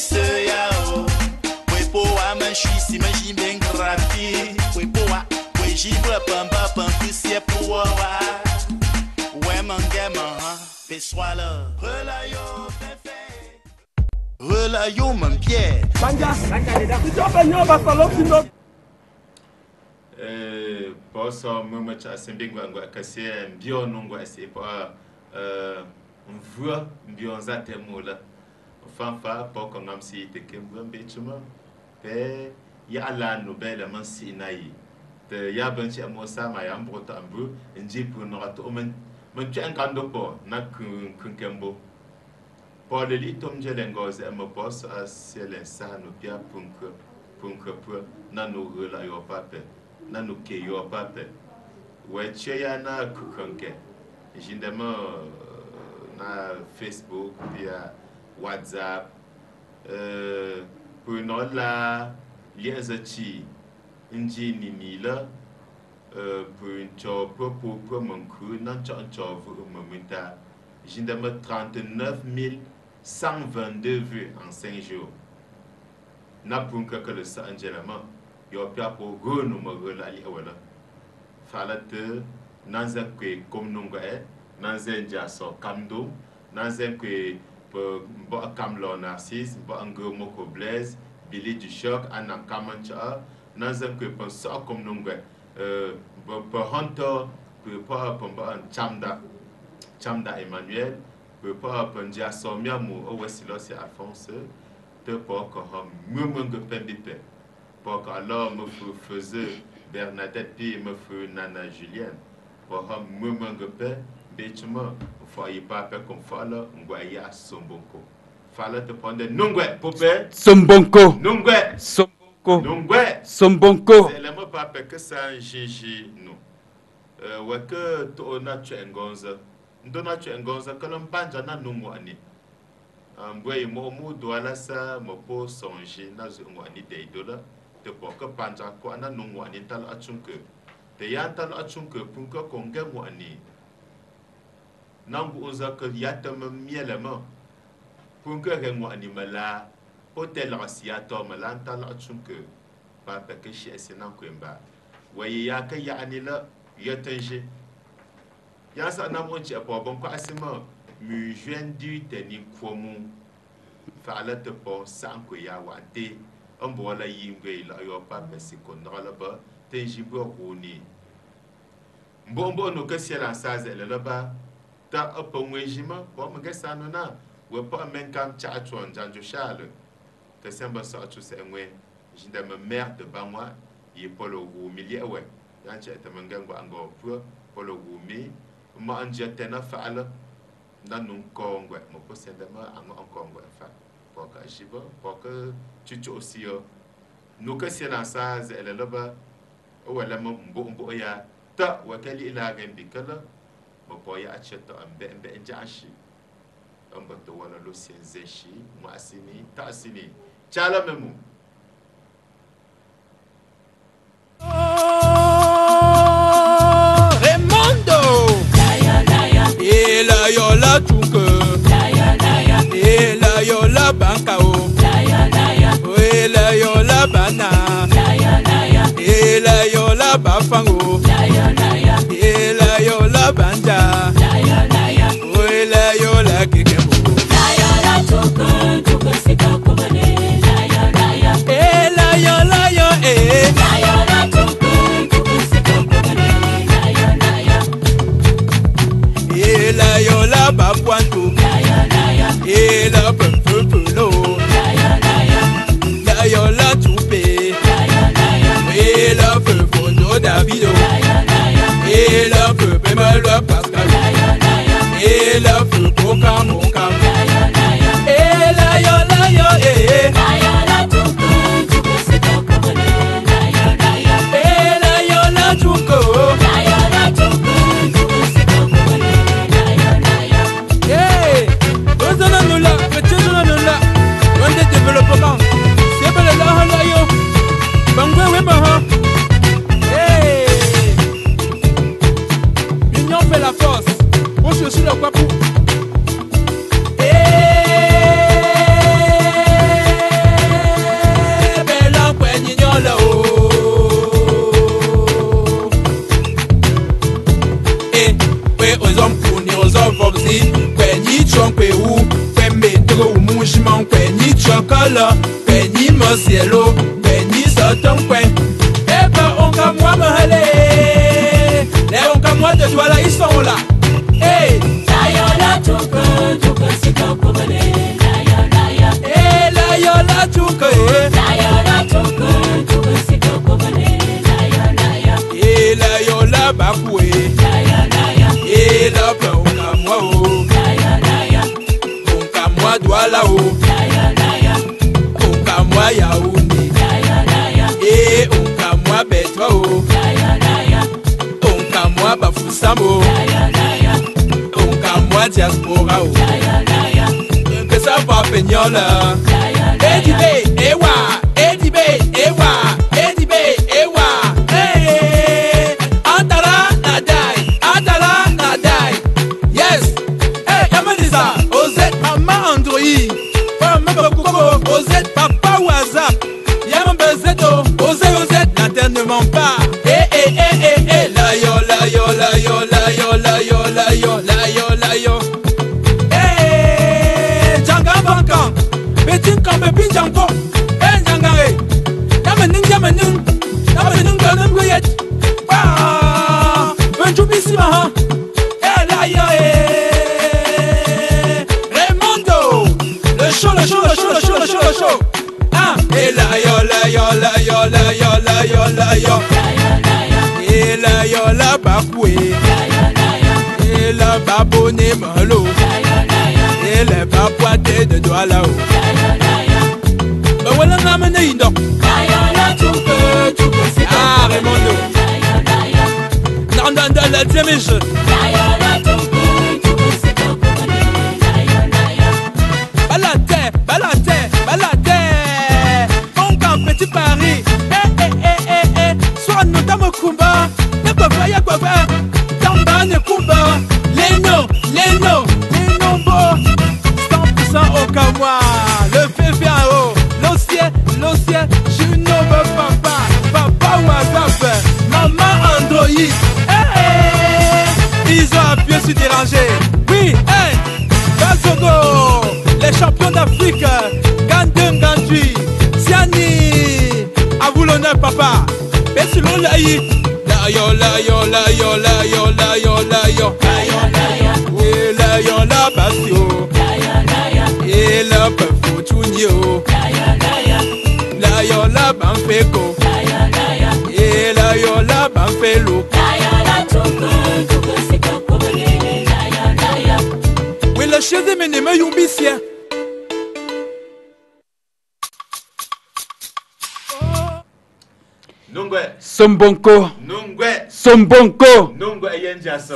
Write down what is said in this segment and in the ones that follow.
se ya o. Mwen po a men chwi si men jim ben grafi. Mwen po a, mwen jim wepan bapan kusye pou wawa Mwen man geman ha, pe swala Rela yo fe fe. Rela yo men pye. Banja, banja de da, si chon ben yon basa lop si lop. Eh, Boso mwen mwen chase mbeng wangwa kase mbyon ngwa se pa eh, Mvwa mbyon zate mwola fanfa pɔkɔ nam si te kem bɛn bɛ tuma ya ala no man si te ya bɛn ci ma ya mbɔ ta ambu nji pu no to men men tɛ an kan do na kun kun kembo. Pɔ le li tom je le ngo ze a se sa no pia pun ko pu na no re la yo pa pe na no ke yo pa pe wɛ ya na ku kan na facebook pia whatsapp euh pour no la liaza chi nji ni mi la euh pour une pour pour pour mon coup na cho cho vous momenta jindema 39 122 vues en 5 jours. Na que le sa angelama yo pia po go no mo go la li wala fala te nanza kwe kom nunga e nanza nja so kamdo nanza kwe po bo kam lo narcisse bo ango moko blaise billy du choc anam kamancha nanza kwe po so kom po po po an chamda emmanuel kwe po po nja so miamu o alphonse te po ko faisait Bernadette fait Nana Julienne mangue pas bêtement faut fo ayi pape kon falo ya sombonko. Falo te ponde nungwe pope sombonko. Nungwe sombonko. Nungwe sombonko. C'est le mot pape que ça jiji no euh, weke to ona twengonza ndona twengonza kala mbanja na nungwani mbwe mo mu dwala sa mo po sonji na zungwani deidola te boka panja ko na nungwani tal achunke te yan tal achunke punka konge ngwani nan bu'unza ka yatam mielama pun ka ga ngwa ni mala hotel asiya to mala tal atsun ka ba ta ka shi asinan ku ba. Waye ya ka ya anila ya tanje ya sa na mun ci apo ban bon ku asima mu jendi tani komu fa'ala ta po san ku ya wa de an bo la yi ngwe la yo pa be si ko na la ba tanji bo ko ni. Mbombo no ka sela sa zela la ba ta apa ngwe ji ma ko ma ga sa no na we pa men kam cha chon jan jo shale. Te sem ba sa chu se ngwe jinda ma mère de ba moi yi polo wu milie we yan cha te manga ngwa ngo pu polo wu mi ma anje te na fa'ala na nun kongwe mo po senda ma anga on kongwe fa. Po ka shiba po osio. No ka sena sa ze ele loba o wala mbo mbo ya ta wa kali ila ga bi kala po ya acheta ambe ambe nja ashi amba to wala lo sen zeshi mo asini ta asini chala memu tunke. Bana. Bafango. Ela yola banja. Yola yo eh. Ela yola babwantu. Ela pempepelo. La yola tupe. je suis le Guapou. Vobzi, kwenye chompe u, kwe metro u. Hispaniola. wahala o. Ewele nga mene yi dɔn. Kayola tukpe tukpe si ka. Aa Raymond o. Kayola ya. Nandandan la diemi je. Kayola tukpe. ndeme ndemeyumbisya sombonko. Sombonko.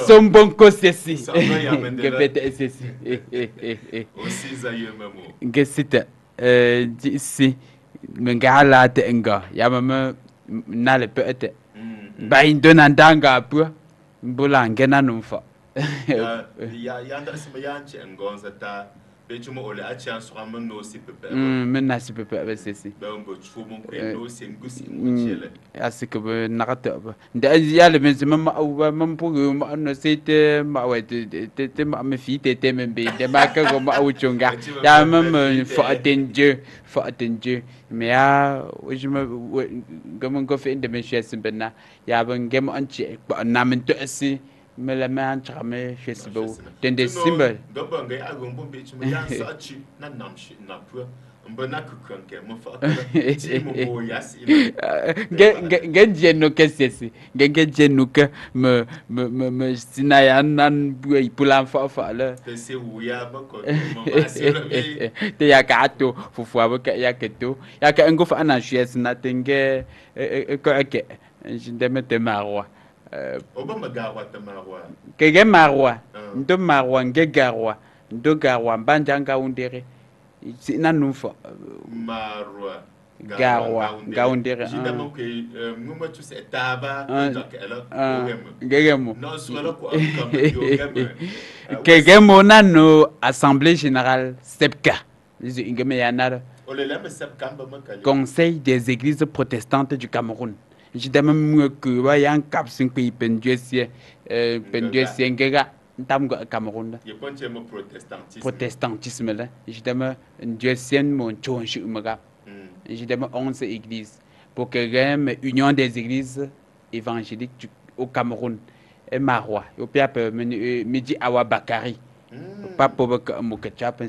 Sombonko sesi. Ngepete esesi. Ngesita si minga halate nga nale apua ngena numfa Ya ya ya nda sima ya nche ngonza ta ole si pepe. Mm men nasi pepe be sesi. Be mbo chumo ko Eh, no si ngusi Mm, chele. asika be nakata ba nda yale men zima ma au ba mam pu ma no sete ma wa te te te ma me fi te te men be de ma ka go ma au chunga ya mam fa atenje fa atenje me ya je me gam go fe inde men shes benna ya ban gem an ci ba na men to asi mele me antra me shesibe wo dende simbe gaba ngai ago mbombe chuma yansa chi na namshi na pura mbona kukanke mufa ti mu yasi ngenje nuke sesi ngenje nuke me me me me sina ya nan bu ipula fa fa le. Se wu ya ba ko te ya ka to fufu abaka ya ke to. Ya ka ngofa ana shi sina tenge ko ake ndeme te marwa Euh, gege marwa ndo marwa nge garwa ndo garwa mbanja ngaundere na marwa garwa ngaundere gegemo gegemo assemblée générale sepka. Conseil des églises protestantes du cameroun nchita mimi kuwa yang kapsin kui pendiesie eh, pendiesie ngega Cameroun protestantisme. Protestantisme là. Justement, Dieu mon umaga. Onze églises. Pour que même union des églises évangéliques au Cameroun et Marois. Au pire, e, midi awa Bakari. Pas pour que mon ketchup hein,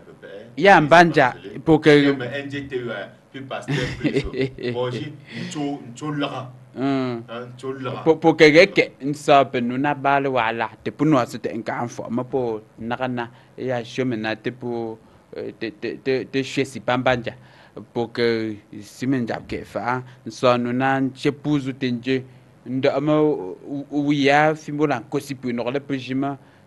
peu près Ya, mbanja, pour que- mm pour pour que que nsa pe nu na bale wala te pour nous c'est un cas fo ma pour na kana ya chemin te pour te te te te chesi pambanja pour que simen jab ke fa nsa nu na che puzu tenje ndo ama wiya fimbola kosi pu no le pejima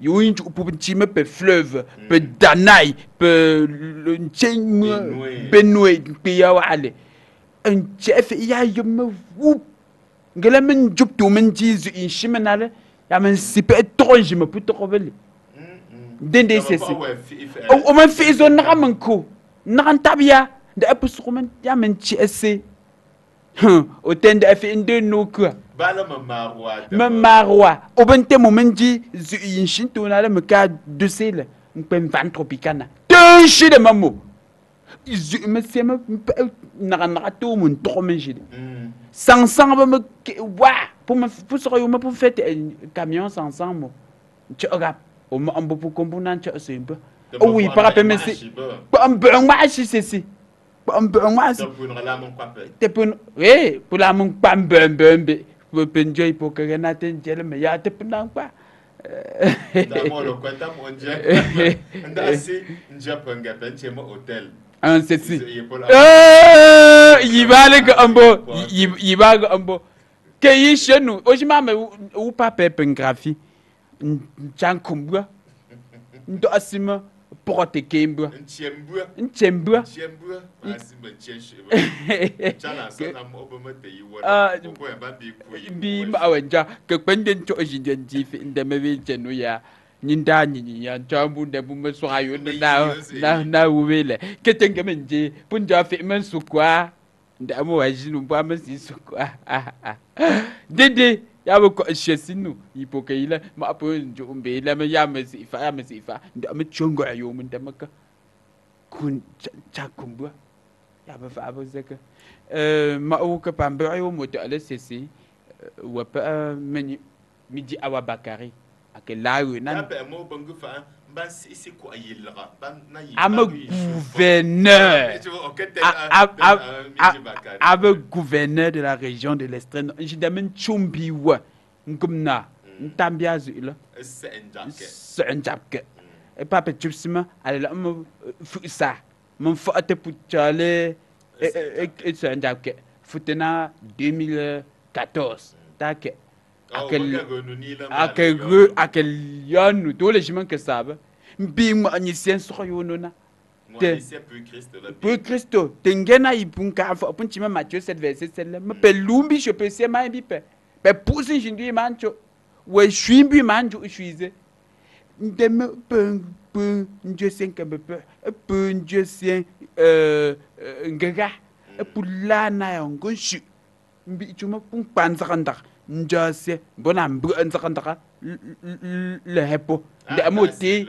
yo yin tu pour ti me pe fleuve pe danai pe Benue. benue. pe ya wale en chef ya yum wu ngela men jup tu men jizu in shimenale ya men sipe tronje me pu trovele dende sesi o men fi zo na men ko men ya men chi o tende afi inde no ko bala ma marwa me marwa o ben te mo men ji zu in shin tu na le me ka de sele mpem van tropicana de mamo to mun to men ji sans sans ba me wa pour me pour so yo me pour faire camion sans sans mo tu o mo ambo pour tu oui par rapport mais c'est pas un c'est te pun we pula mun kpam bembembe pun joy po ke gana ten jele me ya te pun dan kwa. Damolo kwenta mo nje. Ndasi nje ponga penche mo hotel. An setsi yibale ga ambo yibale ga ambo ke yi shenu ojima me u pape pengrafi nchankumbwa ndo asima pɔgɔte kembua nkyɛmbua bi ba awɛ nja. Kekpɛn de ntɔ ezidɛ nti ndɛmɛ bi nkyɛn no ya. Nyinda nyinyinya ntɔmbu ndɛbu mɛsɔ ayo na na na wuwe lɛ ketenge mɛ nje. Punjɔ afɛ mɛ nsukua ndɛmu wa zi nu bɔ amɛ si sukua dede. Ya ba ko shesinu ipo ke ila ma po njo umbe ila me ya me si fa ya me si fa nda me chongo ayo mun da maka. Kun cha kumbwa ya ba fa ba zaka euh ma o ka pambe ayo mo to ala sesi wa pa meni midi awa bakari. Ake layo na na ba mo bangu fa I'm a gouverneur. A- a- a- a- avec gouverneur de la région de nord. Je demande chumbi wa ngumna ntambia zula se enjake sanjabke e papa chupsima ala mo fusa mon fate puchale e e sanjabke futena 2014 take aquel aquel aquel yanu dole jiman ke saba mbi mo anyisien so yonona moi c'est peu tengena ipunka fo punchima Matthieu 7 verset 7 me pe lumbi je pe se mai bi pe. Pe pusin jindi mancho we shwimbi mancho shwize ndeme pe pe nje sen ke be pe. Pe nje sen euh ngaga pour la na mbi pun se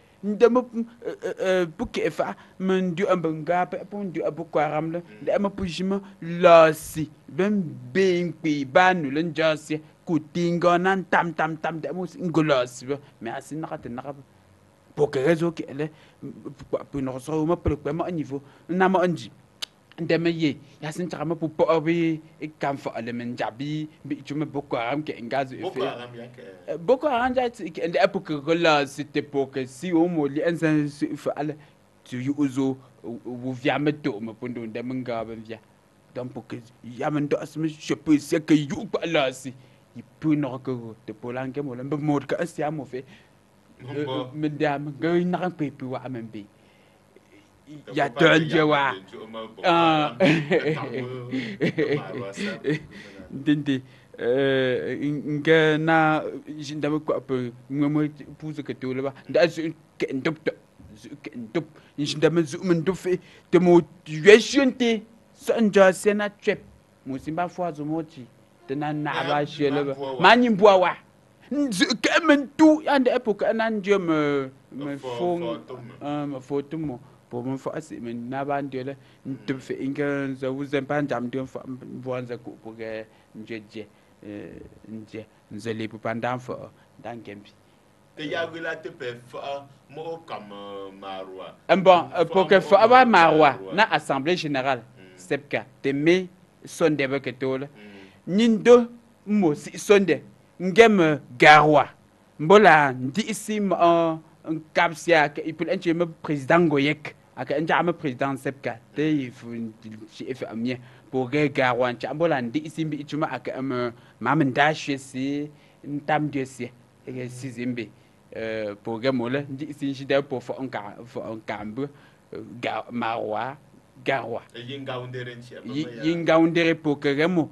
jin tabia njiro sie gobe gobe ndema buke fa men du ambanga pe pon du abuko aram le de ma pujima lasi ben ben pe ba nu len jasie ku tinga nan tam tam tam de mo ngolos mais asin na ka na ka pour que réseau qui est pour nous ressortir ma pour le ma niveau na ma ndɛmɛ ye yasin taga mɛ pupɔ ɔbi oh, e kan fɔ ɛlɛmɛ njabi bi ituma e boko haram kɛ nga zu efe boko haram ja ti kɛ ndɛ ɛpuke kola si te poke si o moli ɛnsɛn si fɛ alɛ tu yi uzo wu via mɛ to mɛ pundo ndɛmɛ nga bɛ via dɔn poke yamin dɔ asimi sɛpe sɛ ke yu kpa la si yi pu nɔgɔ ke wo te po la nkɛ mɔlɛ mɛ mɔri ka ɛsia mɔfɛ mɛ dɛ mɛ gɛ nagan kpe wa mɛ bɛ yen. dạ trên chưa à à dinti nga na jinda ba kwa pa nga mo puzo ka tole ba. Da zu ke ndup to zu ke ndup jinda ma zu mun ndup fe te mo yeshun te so nja sena một mo simba fwa zo mo ti te na na ba shele ba ma nyi bua wa zu ke men tu. Ande epoka na nje me me fo me fo tumo bomin fo asimin na ban dole n tib fi ingilin za wuzan ban dam din fo buwan za ku buga njeje nje eh, nze lebu ban dan fo dan gembi te eh, yagwe la te pe fo mo kam eh, marwa. En bon pour que fo aba marwa na assemblée générale hmm. sepka te me sonde be ke tole hmm. nyindo mo si sonde ngem garwa. Mbola ndi isi mo kabsia ke ipul enche me président goyek aka in jama president sepka te yifun chef e amye po ge garwan cha bola ndi isimbi ichuma aka am mamin e dashi si ntam desi ege sizimbi e, po ge mole. Ndi isin shida po fo onka fo onka mbu ga marwa garwa. Yinga undere po ke gemo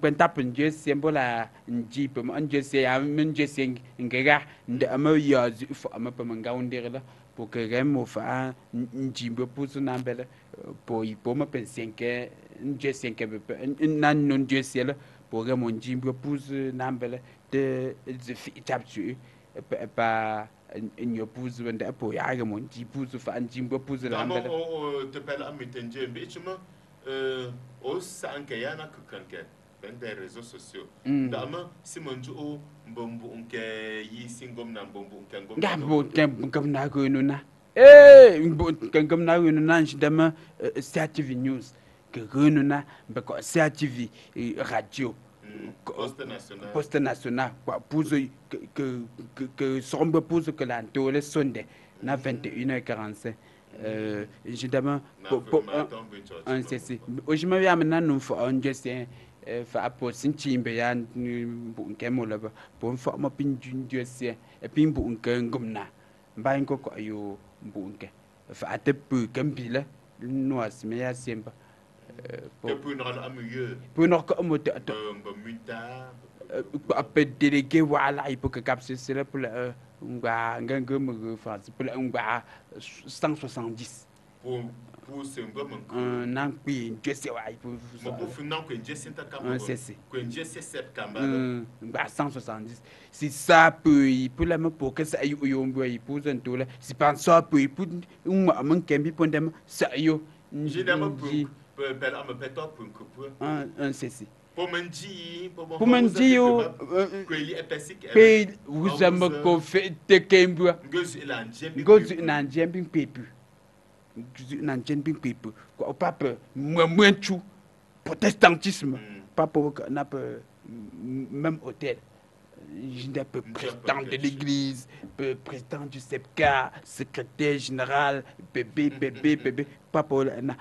kwenta pun jesi bola ndi pe mon jesi ya min jesi ngega nda am yo fo am pe mon ga undere la. Poke remo fa nji be pusu na bele po i po ma pensen ke nje se ke be na no nje se la po remo nji be pusu na bele de ze fi tapchu pa nyo nda po pusu fa nji be pusu na Dama bele o o te euh o yana ben des réseaux sociaux. Dama simon ju o mbombu nke yi singom na mbombu nke ngom nga bo kem kam na ko no na. Eh ko na CTV news. Na ko CTV radio. Mm, poste national poste que que que- que la tole sonde na 21h45 euh ndama na po po ma tombe church un c'est hoje me ya no fa po sinchimbe ya bu nkemo la ba po fo ma pin jun just e pin bu nke ngumna mba ngo ko yo bu nke fa ate pu kambila no asme ya semba na am ye? Po no ko mo muta ape délégué wala cap c'est là pour la ngwa pour la ngwa 170 pour nan wa ko nje nje se sep kamba Hum, bah, 170. Si ça peut, il peut la pour que ça aille au bois, il pose un tour là. Si pas ça peut, il peut un moment qu'un bi pour dem ça yo. j'ai dama pour pel am peto pour ko pour un un ceci. pour menji pour Pour me dire ko yi epesik pe vous avez ko fait te kembu. ngozu ila nje bi Gozu na njembi pepu. Gozu na njembi pepu. Ko papa tu protestantisme. Mm. Papa n'a pas même hôtel. Pas président de l'église, peu président du SEPCA, secrétaire général, bébé, bébé, bébé, papa, na,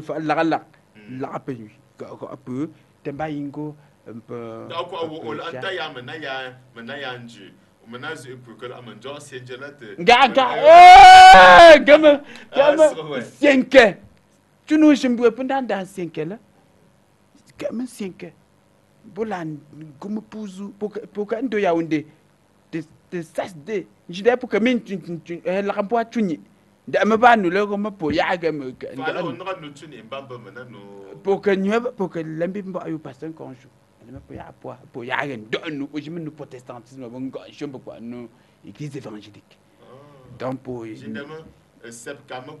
fait la la, la peu, un peu, ingo, un peu. Am njo se jelate Gaga, gamme, gamme, so, ouais. cinq, tu nous je me pendant dans 5 là. Quand même 5 bolan comme pouzu pour que pour que ndo yaoundé de de sas de pour que min tu tu la campo tu da me ba nous le comme pour ya ga pour que nous pour que lambi mba ayo pasteur conjo je protestantisme église évangélique. Donc pour quand même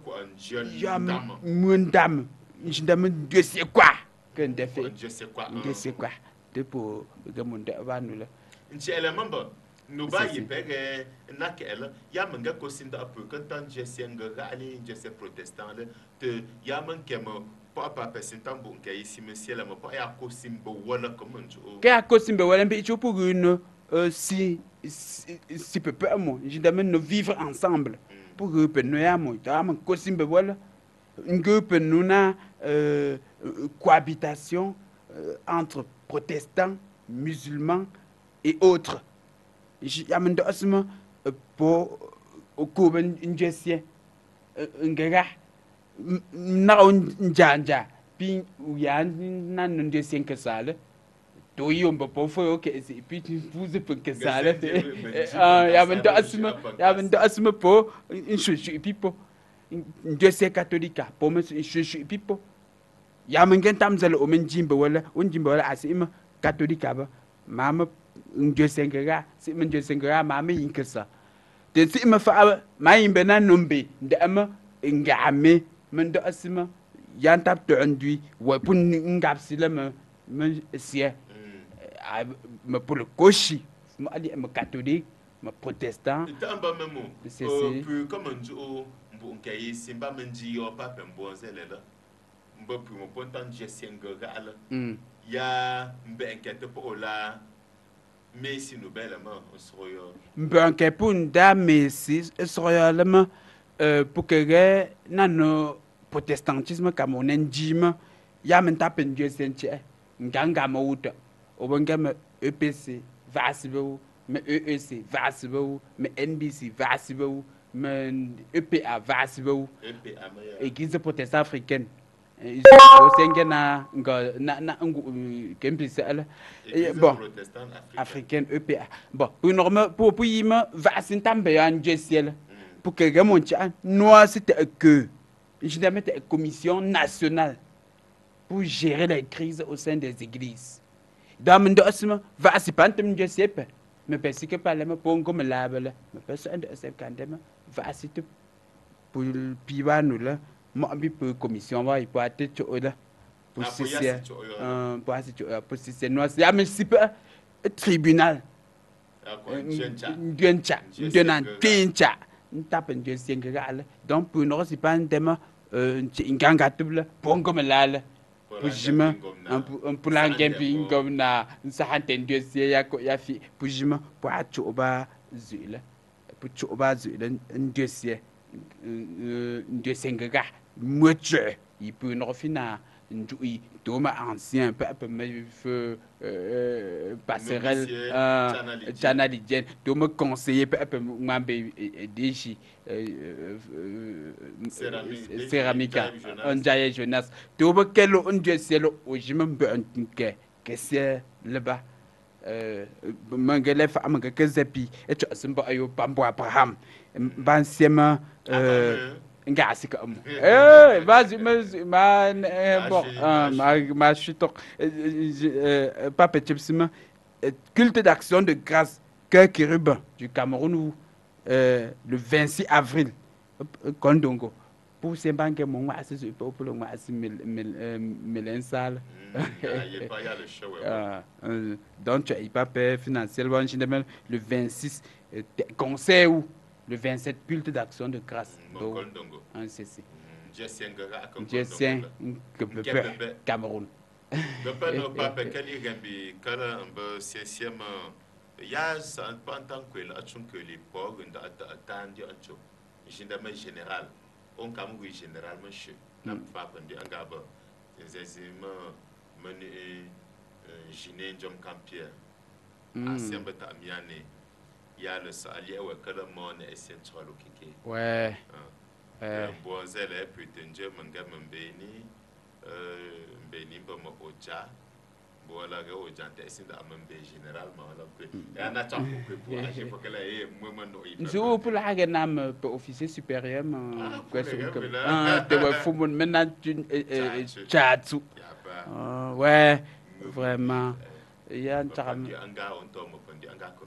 quoi Dieu c'est quoi. Dieu c'est quoi de pour que mon da ba nous là. Nti élément ba no ba Sisi. yi pege na ke ele ya menga ko sinda apu kan tan je senga ga ali je se protestant le te ya men ke mo pa pa pe sintan bu ke isi monsieur le mo pa ya ko simbo wala comme njo. Que a cosimbe wala mbi cho pour une euh, si si mo vivre ensemble. Pour que pe no ya mo ta wala euh, euh, cohabitation euh, entre protestants musulmans et autres. Ya man do asma po ko ben njesien ngara nagɔ njanja pi ya na nunde sen kesale to yi on babo fo yo kesi pi fuzi pi kesale eh, ah, ya bento asuma ya bento asuma po inshushi pipo ndio se katolika po mes inshushi pipo ya mingen tamzale o men jimbe wala un jimbe wala asima katolika ba. Mama ndio sengera si men ndio sengera mama yinkesa te si ma fa ma yimbe na numbe da ma ngame men do asima yan wa pun la catholique ma protestant. Ita amba memo C'est- euh c'est- pu comme njo bu ke isi ba men ji yo pa la tan je ala mm. ya mbe enquête pour la mais si nous belle main on se regarde mbɔnkɛ pun da mesi sɔgɔyɔlema pukɛgɛ nano protestantisme camerounais jima ya min ta pen jue sen ma wuta EPC EEC NBC EPA église protestant africaine. Na nga na na ngu bon protestante africaine. EPA. Bon, pour norme pour pour ciel. Pour c'était que je dois mettre une commission nationale pour gérer les crises au sein des églises. Dans mon dossier, je pas. Mais parce que par là me pour comme la belle, mais personne de ce quand même vaccin pour piwa nous là. Moi bi pour commission va peut être tout là. Pour Ah, pour tu vois, euh, pour pour noir, c'est mais pas tribunal. Ntapa ndwe sengala. Donc pour nous c'est pas un ingangatubula bongo melala. Bujima mpulange mpingo na nsaha ntendwe siye yako yafi bujima bwa chuba zuila chuba zuila lah. ndwe siye ndwe sengaga mwetre ipu nofina ndui doma ancien peuple mais feu euh, passerelle euh. Chana Lidjen de me conseiller peuple mwambe deji Céramique- céramica Ndiaye Jonas. on jaye Jonas. De me kelo selo euh mangele fa amanga ke zapi et tu asimba ayo pambo abraham. Ban sema euh nga asika amu eh vas-y ma eh, bon Mâché, ah, ma ma chuto papa culte d'action de grâce cœur kérubin du Cameroun où, euh, le 26 avril. Kondongo. Pour ces banques mon pour le moi donc tu as pas financièrement le 26 euh, te- conseil ou le 27 culte d'action de grâce un ceci Mm. Cameroun CCM ya san pantan ko la chun que les pauvres nda ata atandi ancho. Jindama général. On kam wi général monsieur. Na papa ndi angaba. Zezima mani jine jom campier. Asemba ta miane. Ya le sali wa kala mon esen tsalo kike. ouais. Mbonzele putenje manga mbeni mbeni mbama oja. Bola ga oja te sinda ambe général ma wala ko ya na ta ko ko pour aje pour que la moi moi no nam officier supérieur ah te wa maintenant tu chatsu ouais vraiment. anga on anga fa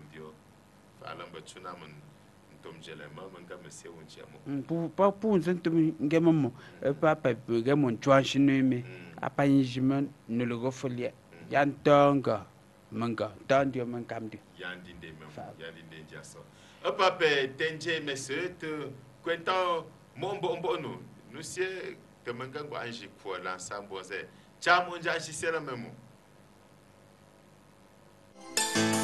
alam ba tuna mun tom jele ma mun ga mu se won che mo. Mm, bu pa pu zin tum nge mo. Mo pa pa bu ga mon chwa shi ne me. Mm. A pa yin ji man ne lo go folia yan mm. tonga mun ga tan dio mun kam di. Yan din de mo yan din de ja so. A pa pe tenje me se te kwenta mo bon, mbo mbo no nu se te mun ga go anji ko la sambo ze cha mo ja shi se la memo Thank you.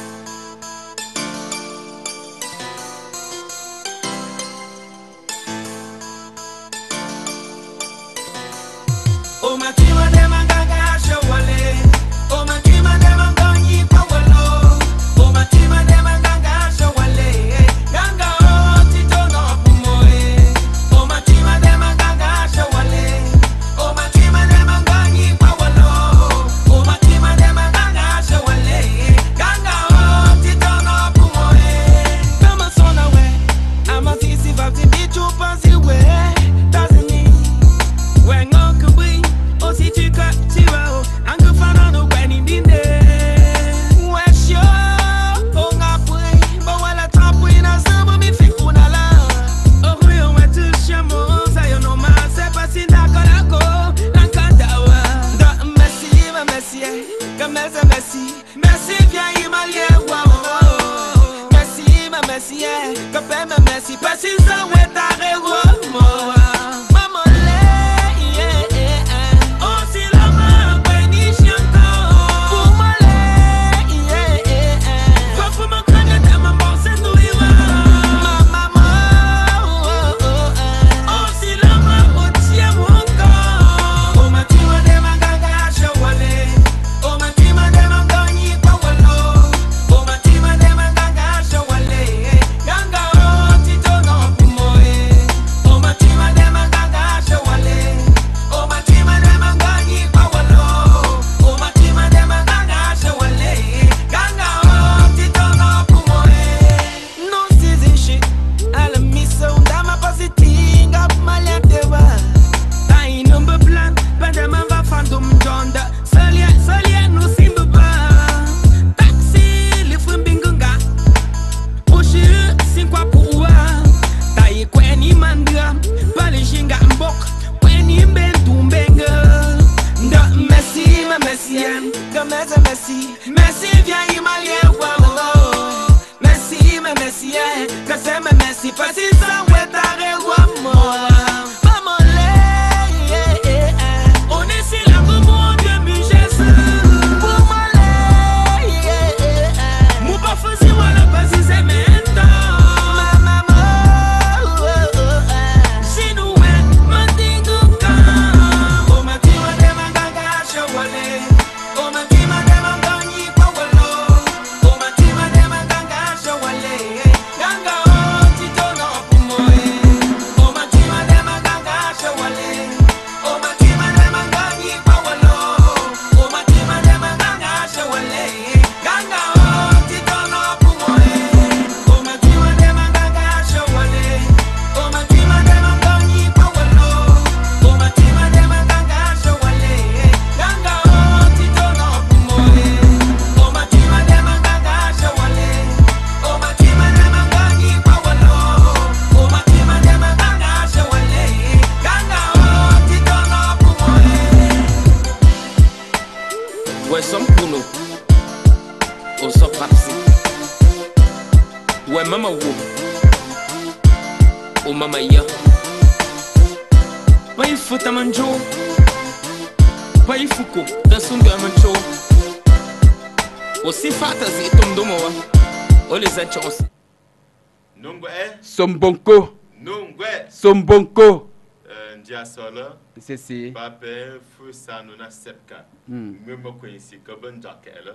kese ba bɛ fu sanu na sepka ŋme mo ko insi ka ban ja kɛlɛ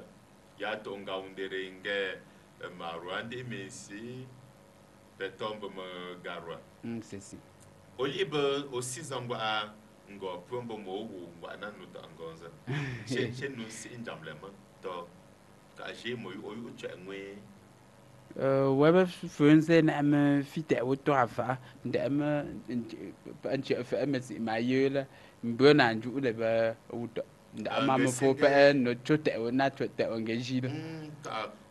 ya to nga undere nge maruandi mensi bɛ tɔmbo mo garwa mm sesi o libe o sizan gba a ngɔ pɔmbo mo wo ngwa na nu ta ngɔnza che che nu si njamlema to ka je mo o yu che ngwe web fsinn em fi tofa emmes ma jele bun an jule be auto. Ma fo pe no cho na cho engagile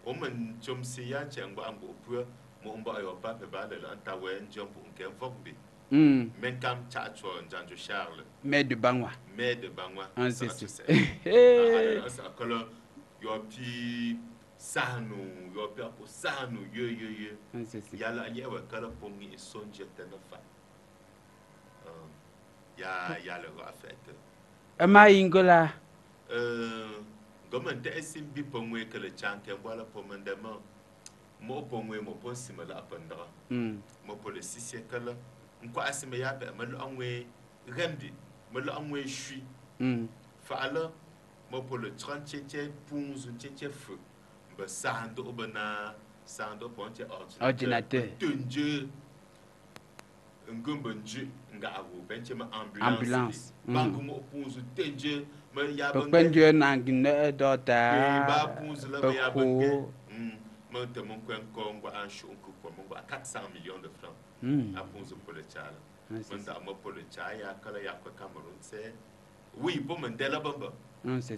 omen chom si ya chengo an bo pu mo mba yo ba be ba le an ta wen jom bu ke vokbi men kam cha cho jan jo charles. Mais de bangwa. Mais de bangwa. An c'est c'est eh color yo petit sahanu yɔ pi apo sahanu ye ye ye. N si, si. yàlla a yɛwa kala pɔŋ ŋi son jɛta na fa. Um, ya yàlla gɔ afɛti maa yingo la gɔmɛn tɛhi sim bi pɔŋ ŋwe kala chan kɛ bɔla pɔmɛn dɛma mo pɔŋ ŋwe mo pɔŋ sima la apɛndaga Mm, mo pɔle sisɛ kala n kɔɣa sima ya bɛhi ma lɔɣa ŋwe rɛmdi ma lɔɣa ŋwe shui. Mm, faɣala mo pɔle chɛɣan chɛchɛ puun zun chɛchɛ Ordinateur. Ambulance, Bɛ zun la ma ya bɛ ko ngɛ ma tɛ mun kɔn kɔ n gba an shuɣu n ku kɔ mun gba 400 millions de francs. A puun zun pɔle chala mun da ma pɔle cha ya kala ya kɔ Cameroon wi bo mun dɛla bɛ bɛ n si,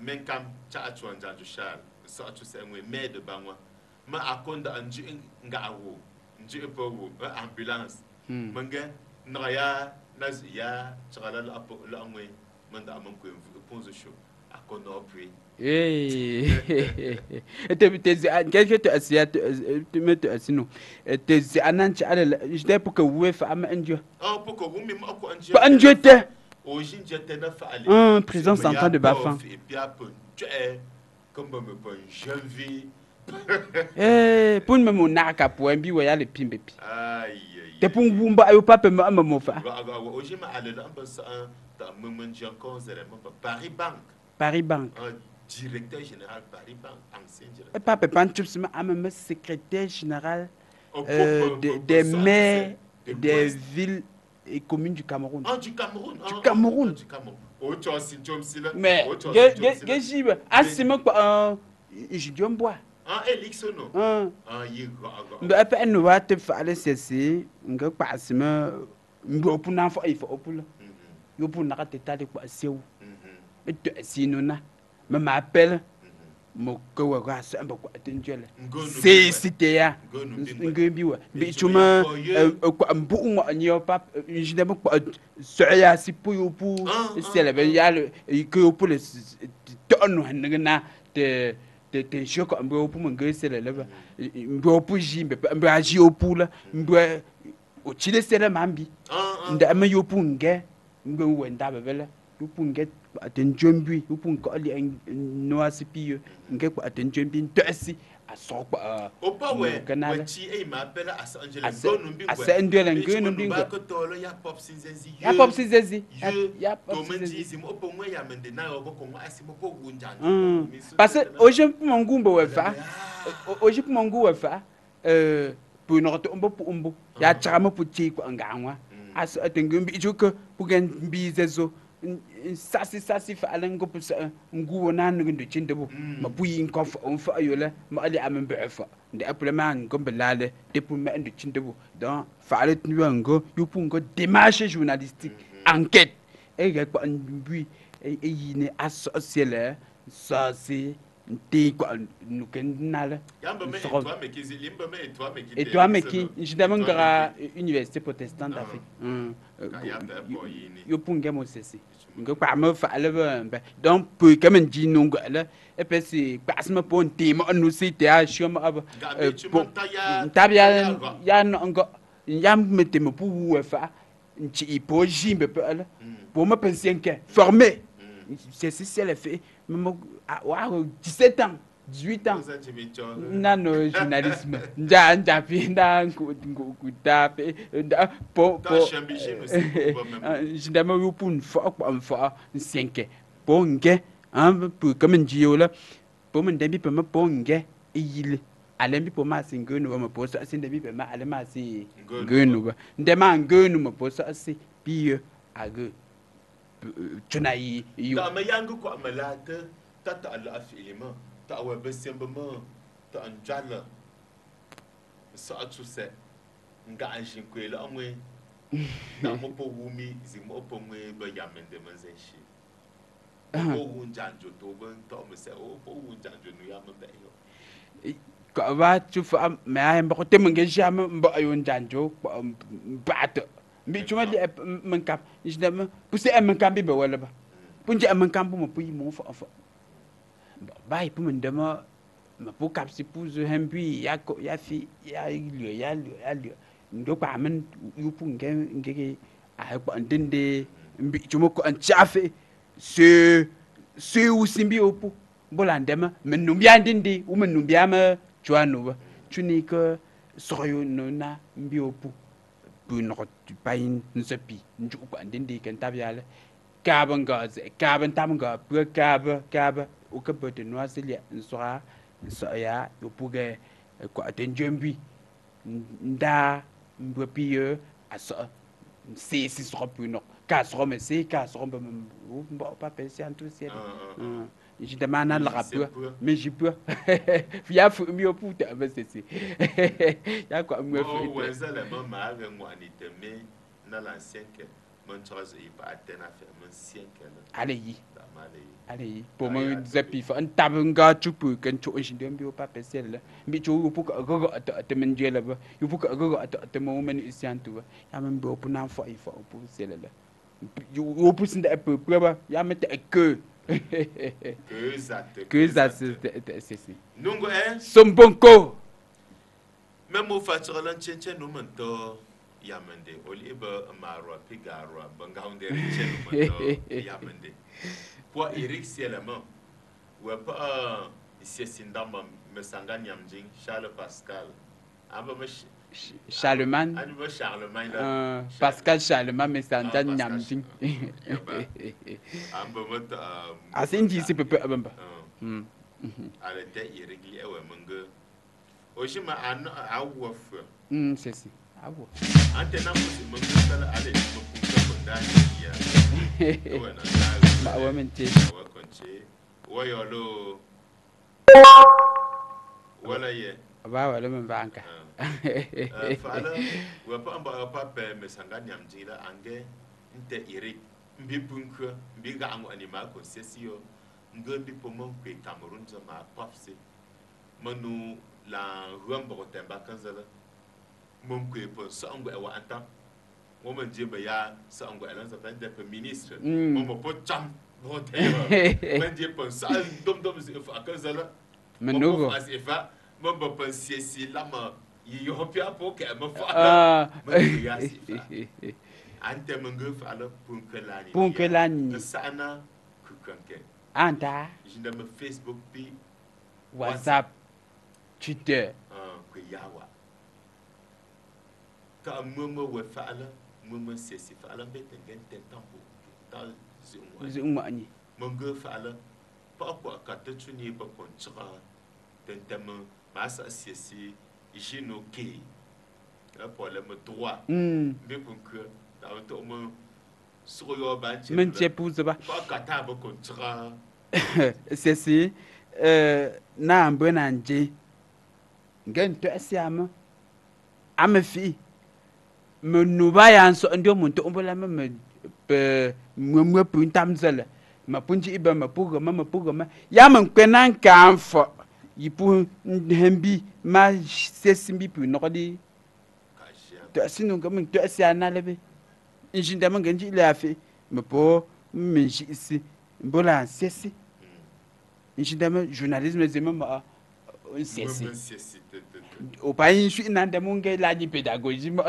min kam ca a cuwan jaju shar so a cusa ngwe me de bangwa ma a konda an ji nga a wo ji e wo ambulance manga na ya na ya tsala la apo la ngwe manda amon ko ponzo show a konda opre quelque te asiya te me te asino te zi anan ci ala je dai puka wefa amma anjo oh puka wumi ma ko anjo pa anjo te. Un président s'entend de janvier eh pour me pour en bi wa ya le pimbe pi. Ayi te pour wumba ayo papa me am mo fa Ga- ga- o ʒi ma ale la n bɛ saɣam ta me ŋmen jɛn kɔn zɛrɛ me pa Paris Bank Paris Bank un directeur général Paris Bank ancien directeur. papa pan chups me am me secrétaire général euh, des maires des villes et communes du Cameroun Ah, du Cameroun. Du ah, ah, Cameroun. ah, du Cameroun. O tɔ si jɔn si la. mais kwa je diom bois Ah, Elixon no. hein Ah, yi ga ga. mbe apa enu wa te fa ale sese nga kpa sima mbe opu na fo ifo opu la Mhm, yo pu na ka te ta de mokowa eh, kwa samba kwa atenjela se siteya ngembiwa bichuma kwa mbu ngwa nyo pap eh, njine mo kwa eh, soya sipu yupu sele ben yalo ke yupu le tonu hanna te te te shoko mbu yupu mbe sele leba mbu yupu jimbe mbu aji yupu la mbu uchile sele mambi. Nda me yupu nge mbu wenda bebele yupun get aten jombi yupun ko ali en noa nge ko aten jombi ntasi asɔ kpa. o ba wɛ wɛ ci e ma bɛɛ la asa njɛlɛ ngɔnu bi wɛ asa njɛlɛ ngɔnu bi wɛ ba ko tɔɔrɔ ya pɔp sinzɛnzi ya pɔp sinzɛnzi ya pɔp sinzɛnzi tɔmɛ ti zi o bɔn de n'a yɔ ko kɔn asi mo ko wun jan. parce o je kuma ngun bɛ wɛ fa o je kuma ngun wɛ fa punɔgɔtɔ n bɛ puɣun bo ya caga mi pu tee kɔ n gaa ŋwa asa aten ngɔnu bi bi zɛ. Sasi sasi fa alen go pour ngu wona ngu ndo chindebo ma buyi ko fa on fa yola ma ali am be fa. Nde apple man go belale de pour me ndo chindebo donc fa ale tu ngo yu pour ngo démarche journalistique enquête e ga kwa mbi e nti kwa nuken me etwa me kite. et toi me université protestante Ah. d'Afrique. Yo punge mo sesi nga kwa me fa le ba donc peu comme dit non la et puis c'est pas me pour tema nous c'était à chum ab Nga be chuma ta ya- tabia ta ya ga. ya no nga ya mete me pour ou fa nchi po jimbe pe formé. C'est si fait même à 17 ans 18 ans. Nano journalisme. Nja nja pi nda nkuta pe nda po po. jindama yu pun fo kwa mfo nsenke. Po nge am pu comme njio la po men dembi pe me po nge yile ale mbi po ma si ngenu ba po so si nde bi pe ma ale ma si Ngenu. ba. Nde ma ngenu ma po so si bi ye age tuna yi yo. Ta ma yang ko ma la ta ta ta ala fi ma ta wa ba sem ba ma ta an jala so atu se nga an shin ko la amwe na mo po wumi zi mo po mwe ba ya men de man zen shi po wun janjo to ban to mo se o po wun janjo nu ya ma ba yo ko ba chu fa me ay mba ko te mange jam mba ayon janjo ba ta mbi chuma li man kam jida ma pusi am man kam bi ba wala ba punji am man kam bu ma pu mo fa fa ba yi pu man da ma pu kap si pu zo hem bi ya ko ya fi ya lio ya lio ya lio. Ndo pa man yu pu nge nge a ko ndinde mbi chuma ko an chafe se se usimbi opu bola ndema men numbia ndindi u men numbia ma chwanu ba chuni ko no no nsepi nju ndindi kan tabiale kaban ga ze kaban tam ga pu kaba kaba u ka pa pensi antu si je demande à le rappeur mais j'y peux il y a mieux pour te mais c'est c'est il y a wa za la ma ma ga ngwani te me na l'ancien que mon chose il pas atteindre à faire mon sien que là allez y da ma le allez pour Ah, moi yeah, zapi fa an tabun ga chupu kan chu shin dem bio pape sel mi chu yu puk go go at men jela ba yu puk go go at mo men isyan tu ya men bo puna fa i fa pu sel la yu yu pu sin da pu ba ya men te ke que ça c'est c'est nungo eh sombonko même au fatura lan chen chen no men to yamande oli ba marwa pigarwa banga hunde chen no man to yamande. Po eric sielema wa pa ici sindamba me sanga nyamjing charles pascal. Aba Charlemagne? Charlemagne Euh, Pascal Charlemagne mais c'est Ah, Pascal nyamjing Charlemagne. Yeah, ba. amba ma ta asinji si pepe abamba. Ala ta eric li ewa manga. Oshi ma an awwa fa mm c'est si abu an ta namu su mun kasar alai kuma kun gama dajiya kawai na tsari ba a wamince wakwance wayolo walaye ba wala min ba an ka ah. eh, fala wafa an ba wafa bɛ misanga nyamji la an gɛ n tɛ iri n bi bunkɔ n bi gaɣa ŋɔ ni maa ko sɛsi yɔ n do n bi po mɔn kpe kamerun zɔ maa pɔpsi mɔnu lan ruwan bɔgɔ tɛn ba kan zɔlɔ mon kwe po so angu e wa anta wo man je ba ya elan za pende pe ministre. Mo mo po cham bo te man je po sa dom dom se fa kanzala Menugo. as ifa mo bo po siesi lama yi yo pia po ke mo fa. Ah. Man ya si fa ante mungu fa ala punkelani. Punkelani. sana kukanke anta. Jinda me facebook pi whatsapp twitter. Uh, ku ka mwemwe we fa'ala mwemwe sesi fa'ala mbete ngen ten tampo tal zumwani mwenge fa'ala pa kwa ka te chuni pa konchira ten tem masa sesi jino ke. Po le me droit hmm. mbe kunke ta to mo so yo ba che men che pouze ba. pa ka ta ba konchira sesi euh na mbwe na nje ngen to asiama ame fi. Me nuba ya nso ndio muntu umbola me me pe mwemwe puntam zele. Ma punji iba ma puga ma ma puga ma ya man kwenan kamfo yipu hembi ma sesimbi pu nokodi to asinu ga to asia na lebe da lafi me po min shi isi mbola sesi inshin da man journalisme zema ma sesi o pa yin shi ina da mun ga laji pedagogy ma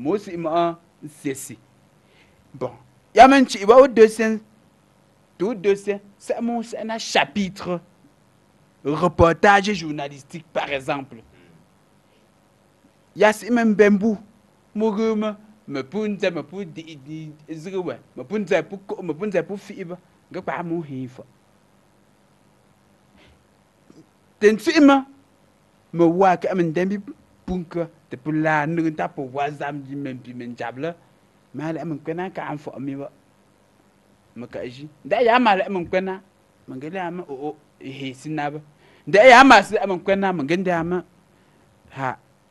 mo si ma sesi. Bon ya man ci ba o dossier tout dossier c'est mon un chapitre reportage journalistique par exemple. Ya si men bembu mo guma me punza me pu di di zruwa me punza bunka tɩ pʋ laag nug n ta pʋ wa zam yĩm n pi n jablã maalɛ min kpɛna n ka n fɔg mi wa mi ka ʒi da yaa maalɛ min kpɛna min ga yaa oh, mi oo oh, e, heesi naba da yaa maasi lɛ min kpɛna min gin yaa mi ha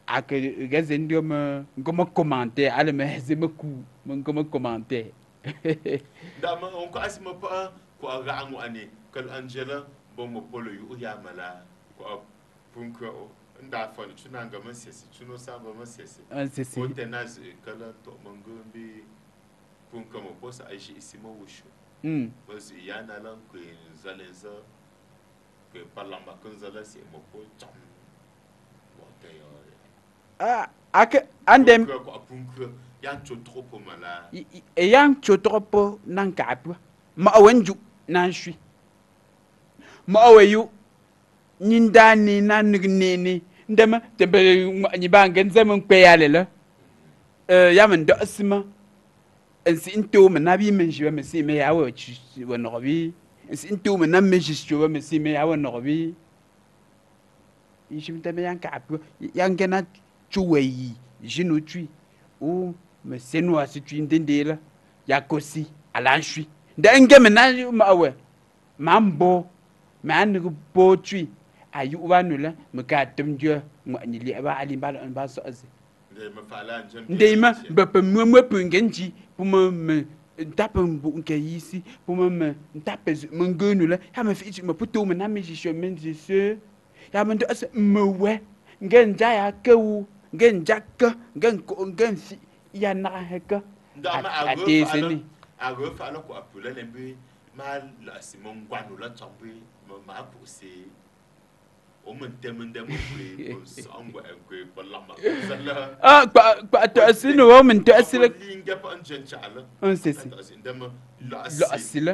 a ka ga zan dio mi goma komante ali mi hɛzi mi ku mi goma komante. Da mi n kɔhisi mi paɣa ko a raɣa ŋɔɣu ni ka an jɛla bɔmbɔ bon polo yuɣu yaa mala ko a bunka o oh, ndafani tunanga masese tunosamba masese ansesi ah, otenazi kala to mangombi kunka mabosa aishi isima wusho mm bazu yana lan ku zalenza ku palamba kun zala se mako cham. Wote yo. Ah ake andem kunka yan chotropo mala. E yan chotropo nan kapwa ma awenju nan shui ma awayu nyindani nan nignene ndema tembe nge nzema nkpe ya lela e, ya min do sima e, nsi nto min na bi min shi min si me ya wo chi wo no bi. E, nsi nto min na min shi shi wo min si me ya wo no bi. Yishim tembe yan ka apu yan gena chuweyi jinu chui. O me senu asi chui ndendela yakosi alanshui nda ngeme na ma we mambo ma ngi bo chui ayu uba nula mga tumjua ngwani li ba ali ba ba so az ndei ma ba pa mwa mwa pungenji puma me ntapa mbu nke yisi puma me ntapa me ngonu la ya me fitu me puto me na me jisho me jisho ya me ndo as mwe nge nja ya kewu nge nja ke nge nko nge nsi ya na heka atese ni agwe fa lo ko apula lembe ma la simon gwanu la tsambe ma ma pose Ah, kpa tɔɣisi ni o min tɔɣisi la. N sisi. Lɔɣisi la.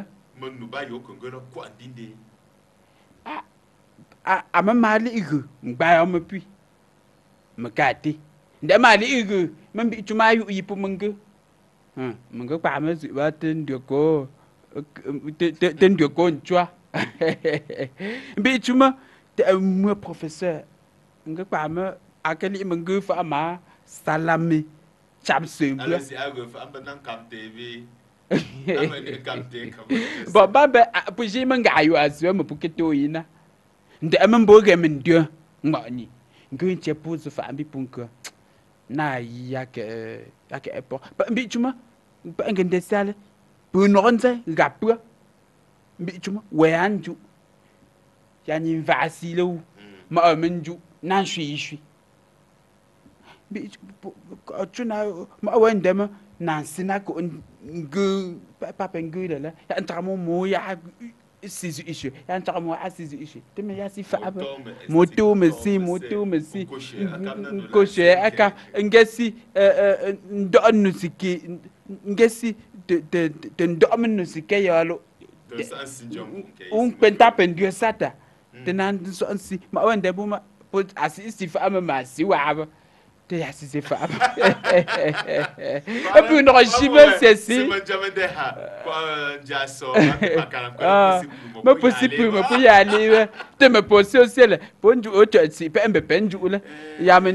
Ah, ah, a mi maa lihigu n gbaai mi pi mi ka ti nda maa lihigu min bihi tuma yuhi yipu min gi. Min gi kpaɣa mi zuɣu ba tin do ko tin do ko n tua. Bihi tuma. te e mua professeur. Nge kpaame ake ni ime ngefu ama salami cham sebla bo babe puji ime nge ayo azwe me puke to yina. Nte eme mboge me ndio ngoni nge nche puzu fa ambi punke na yake yake epo. Ba mbi chuma ba nge ndesale bu nonze ngapua mbi chuma weanju ya ni va si lo. Ma amen ju na shui shui. Bi chuna ma wen dem na sina ko ngu papa ngu la la ya mo mo ya ishu ya mo a teme ya si si me si. She aka nu de de de ndo nu sinjom un pendio sata tena ndisonsi ma wendebuma but asi isifa amamaziwa aba de yà sise fa epi nɔgɔ si bɛ sɛsi mɛ posi pi mɛ po yaani bɛ te mɛ posi o se lɛ po n ju o tɔ si pɛ n bɛ pɛ n ju lɛ yaami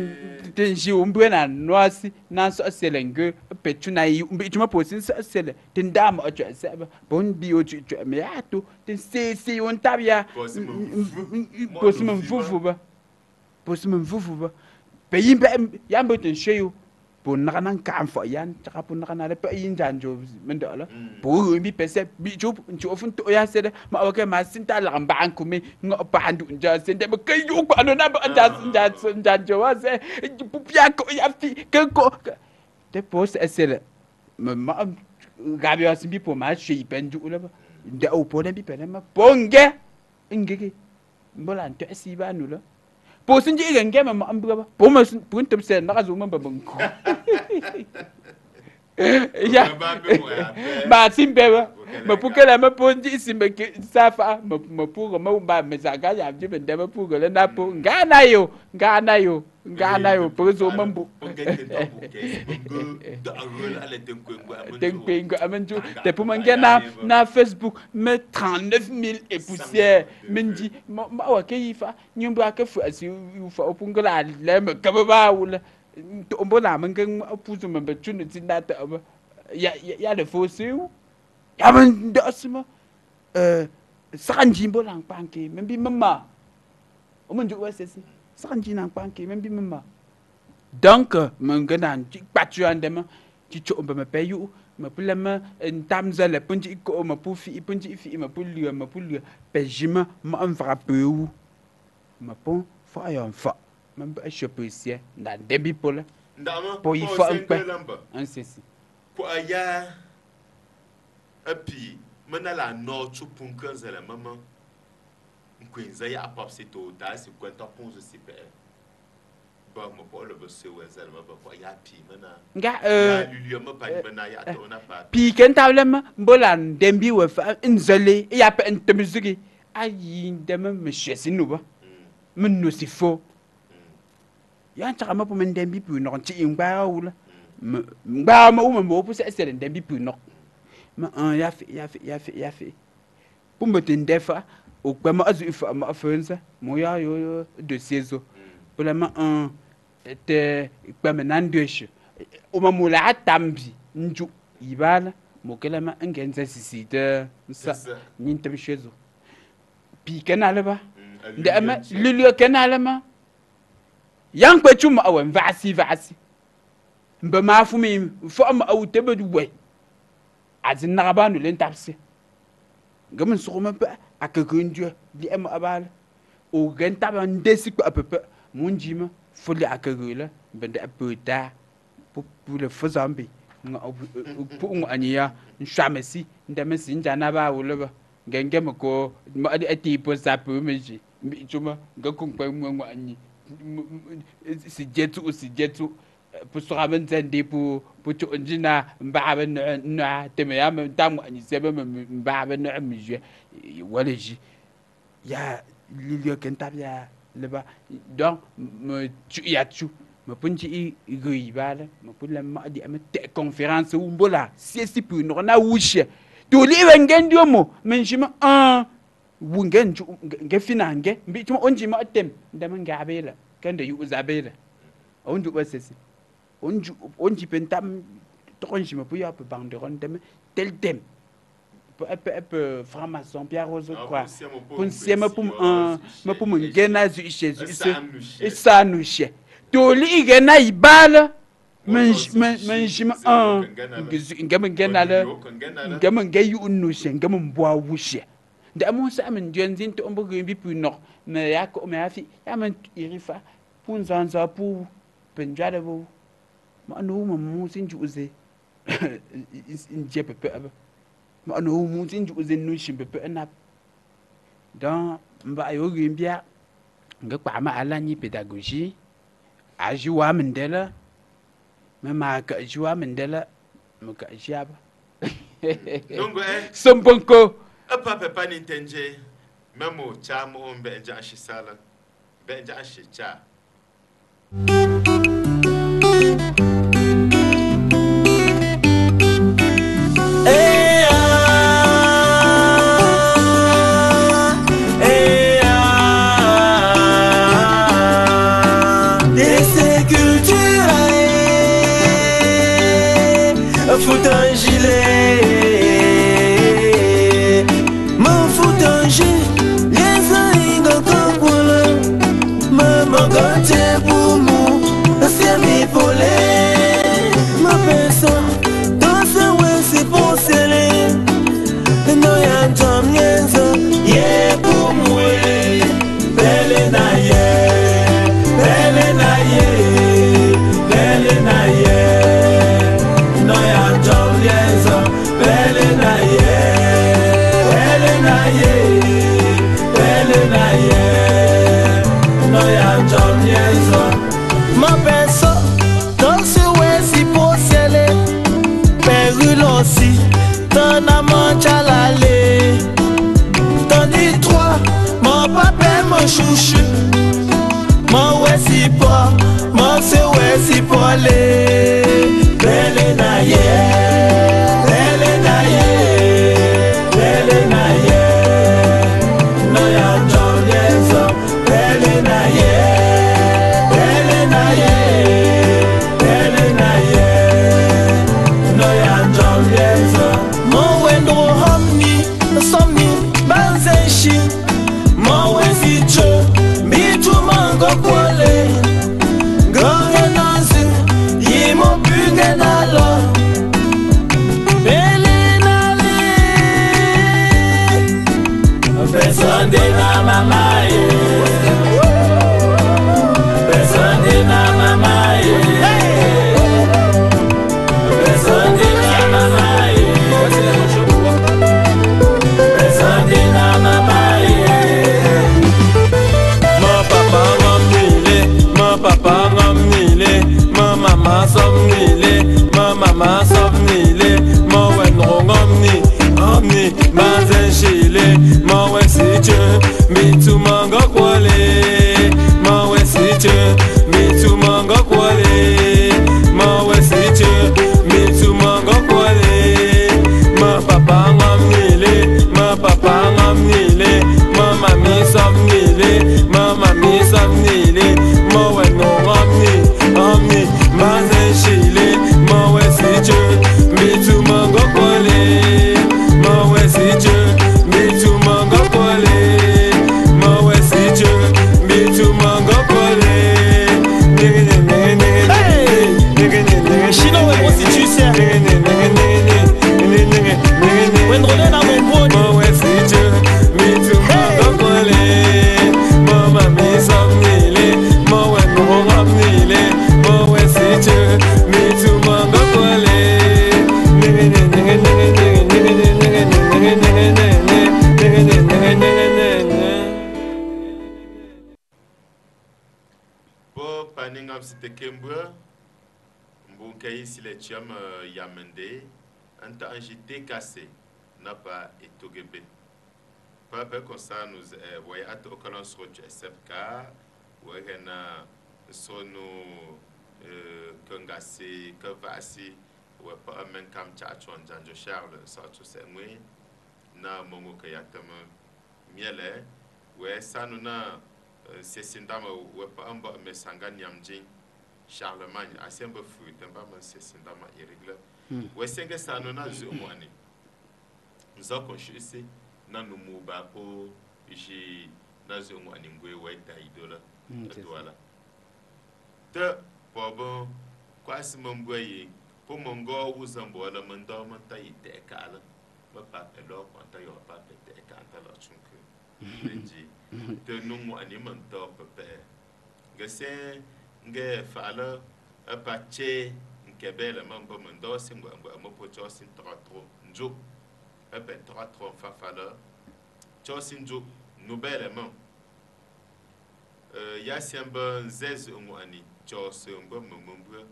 te n si o n bɛ na nɔɔ si na sɔ se lɛ nke pɛ tu yi n bɛ tuma posi n sɔ se lɛ n da ma o tɔ sɛ bɛ po bi o tɔ mɛ y'a to te n se se o n tabi ya posi mɛ n fufu bɛ posi mɛ n fufu bɛ yin bɛ yan bɛ tun sheyo bo naga nan ka fo yan taka bo naga na le pe yin jan jo men da la bo mm. bi pese bi jo jo fun to ya sede ma o ke ma sin ta la ba an kumi ngo pa andu ja sen de. Ke yo ba no na ba ja ja ja jo wa se. Bu pia ko ya fi ke ko de post esele ma gabi wa sin bi po ma shi ben ju le e ba de o po ne bi pe ne ma bonge ngege mbola nto esiba nu la Pusing je kan, kan? Pemas pun tersen, nak zoom apa bengkok. ya baati mbɛba mapuka ma po ndisi safa mapuka ma ba mezaga ya mjibe nda mapuka le na po ngana yo ngana yo ngana yo prezo mambo tenkwengo amenju te po mange na na facebook me 39000 et poussière menji ma wa ke yifa nyumba ke fu asi ufa opungala le me kababa wula ombo na mun kan apuzu mun bacun da tin nata abu ya ya da fosu ya mun da asma eh sakan jin bo lang panke mun bi mamma o mun ju wase si sakan jin lang panke mun bi mamma donc mun ga nan ji pacu an da ma ji cho ombo ma payu ma pu lama ntam zala pu ji ko ma pu fi pu ji fi ma pu liwa ma pu liwa pe jima ma an vra peu ma pon fa ya fa mbe e shoprisye nda debi pole po yi fa nkpe ansesi po aya api mena la no tsu punka zela mama nkwenza ya apapse to da si kwenta punzo si pe ba mo po lo bese we zela mama po aya pi mena nga eh lulu mo pa mena ya to na pa pi kenta lema mbola ndembi we fa nzele ya pe ntemzugi ayi ndema mshesi nuba mnusi fo ya chaka ma po men dembi pu no chi ngba wula. Ngba ma uma mo pu se se dembi pu no ma an ya fi ya fi ya fi ya fi pu mo tin defa o gba ma azu fa ma fenza mo ya yo yo de sezo. Pula ma an te gba me nan desh o ma mo la tambi nju ibala mo kela ma ngenza sisi de sa nin tam shezo pi kana ba yan kpɛ tu maɣa wɛn vaɣasi vaɣasi n bɛ maa fu mi fɔɣi maɣa wu tɛ bɛ du bɔi a zi naɣa baa nulen tabisi gami suɣu mi pɛ a kɛkɛ n duyɛ liɣi maɣa baa la o gɛn taba n desi kpaɣi pɛ pɛ mun jii mi fu liɣa kɛkɛ la bɛ daɣi pɛ daa pule fu zaŋ bi puɣi ŋɔɣini ya n shɔɣi si n da mi si n ja na baa wuli ba. Gɛn gɛmi ko maɣa liɣi tii pɔ saa pɛ mi ʒi miɣi tu mi gɛ kunkpɛ ŋɔɣini su jetu su jetu pusuxamin sendi pu pu cu'unjina mbaxabi eh, nu'u nu'a temeya mi ta ŋu'anyisebe mi mbaxabi nu'u mi zwe wala zi ya eh, eh, lilio ken tabya liba donc mi cu'ya cu mi pun ci i gëyi baale mi pun la ma'a di'a mi te' conférence wumbo la siesi pu nuxu na wuxe to li'i ben gendio mo min sima un wungen ju nge fina nge mbi tuma onji ma tem ndama ngabela kanda yu uzabela onju basesi onju onji pentam to onji ma pu ya pe banderon dem tel tem. Peu peu franc-maçon Pierre Rose Ah, quoi. mpesi, pour oh, un ma pour she- ngena zu ishe zu ise anushe. isa nushe to li igena ibala men Oto men si men shi, jima se un. nge yu nushe ngem mbwa wushe da mo sa men jen zin to mbo gwi pu nok. Me ya ko me afi ya man irifa pun zan za pu pen jada bo ma no mo mu sin ju uze in je pepe aba ma no mu sin ju uze nu shin pepe na dan mba yo gwi biya nga kwa ma ala ni pedagogy a jiwa min dela me ma ka jiwa min dela mu ka jiaba Sonko Apa pepa ni tenje. Memo cha mo mbe nja ashi sala. Be nja ashi cha. chouchou. Ma wesi pa, ma se wesi pa le Belle na yeah cassé n'a pas Itogebe. Par comme ça, nous voyons à Tokalan Sroch SFK, Wagana Sono Kangasi, Kavasi, ou pas même comme Tchachon, Janjo Charles, Sartre Semwe, na Mongo Kayatama Miele, hein. ou ça nous n'a euh, sesindama ou pas un bon messangan Yamjin, Charlemagne, assez un peu fou, d'un pas mon sesindama irrégulier. Hmm. wesenge sano na zo mwane nzo konshise na numu ba ko ishi na zo mwane ngwe wa da idola hmm, e adwala te pobo kwasi mambwe po mongo wuzambo la mando manta ite kala ba pa pelo kwanta yo pa pete kanta la chunku benji te numu ani manta pepe gese nge fala e apache gebele me mbe me ndo si ngwengwe me po tso si trotro ndzo ebe trotro fafa le tso si ndzo nubele me euh, ya si mbe nzeze ngu ani tso si mbe me me mbue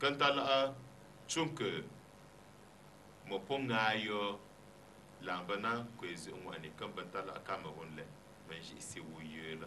kentala a tsunke mo po ngayo lambana kwezi ngu ani. Kembe ntala a kamerun le me nji si wu yue le.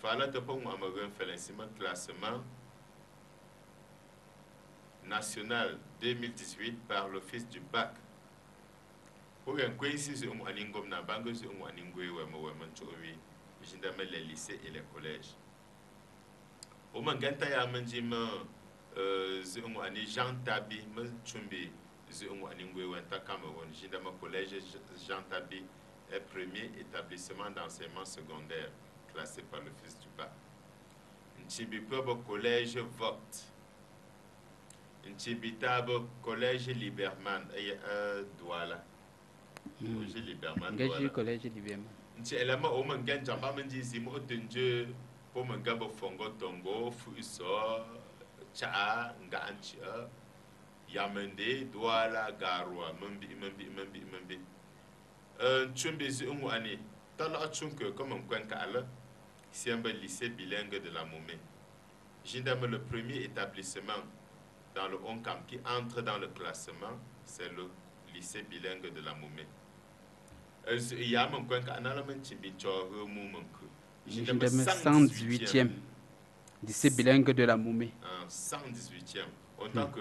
faala tɛ pɔg ŋmaama classement national 2018 par l'office du bac. Ogen kwensi zo na les lycées et les collèges. Oma nganta ya manji ma euh, zo Jean Tabi chumbi collège Jean Tabi premier établissement d'enseignement secondaire tracée par le fils du pape. Nchibikobo Collège vote. Nchibitabo Collège Liberman. Eh, euh, hmm. Douala. Collège Liberman. Collège Liberman. Nchi elama eh, oma nganja ba manji zimu otenje po mangabo fongo tongo fuiso cha nga anchi eh, yamende douala garwa mambi mambi mambi mambi. Nchumbi zi umu ani. Tala achunke kama mkwenka ala c'est un lycée bilingue de la Momée Jindame le premier établissement dans le Onkam qui entre dans le classement c'est le lycée bilingue de la ku Jindame 118e. Lycée bilingue de la Moumé. Ah, 118e en tant que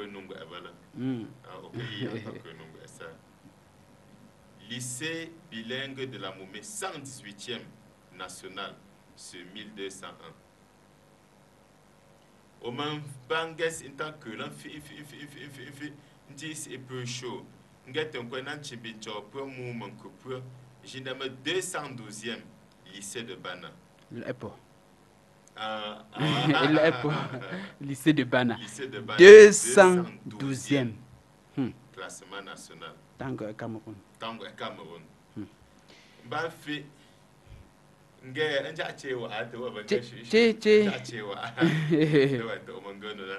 Hmm. Ah, au pays en tant que nungu esa lycée bilingue de la Moumé 118e national sur 1201 au man banges en tant que l'un fi fi fi fi fi fi ndi c'est peu chaud ngete nkwe nan chibi cho pour mu mun ku pour Jindame 212e lycée de Bana pas. Ah, Il est pas. Lycée de Bana. Lycée de Bana, 212e. Hmm. classement national. Tango Cameroun. Tango Cameroun. Ba fi nge nja cewa a ta wa ban Ce- shi. ce- ce. Ja cewa. Da wa ta man gano na.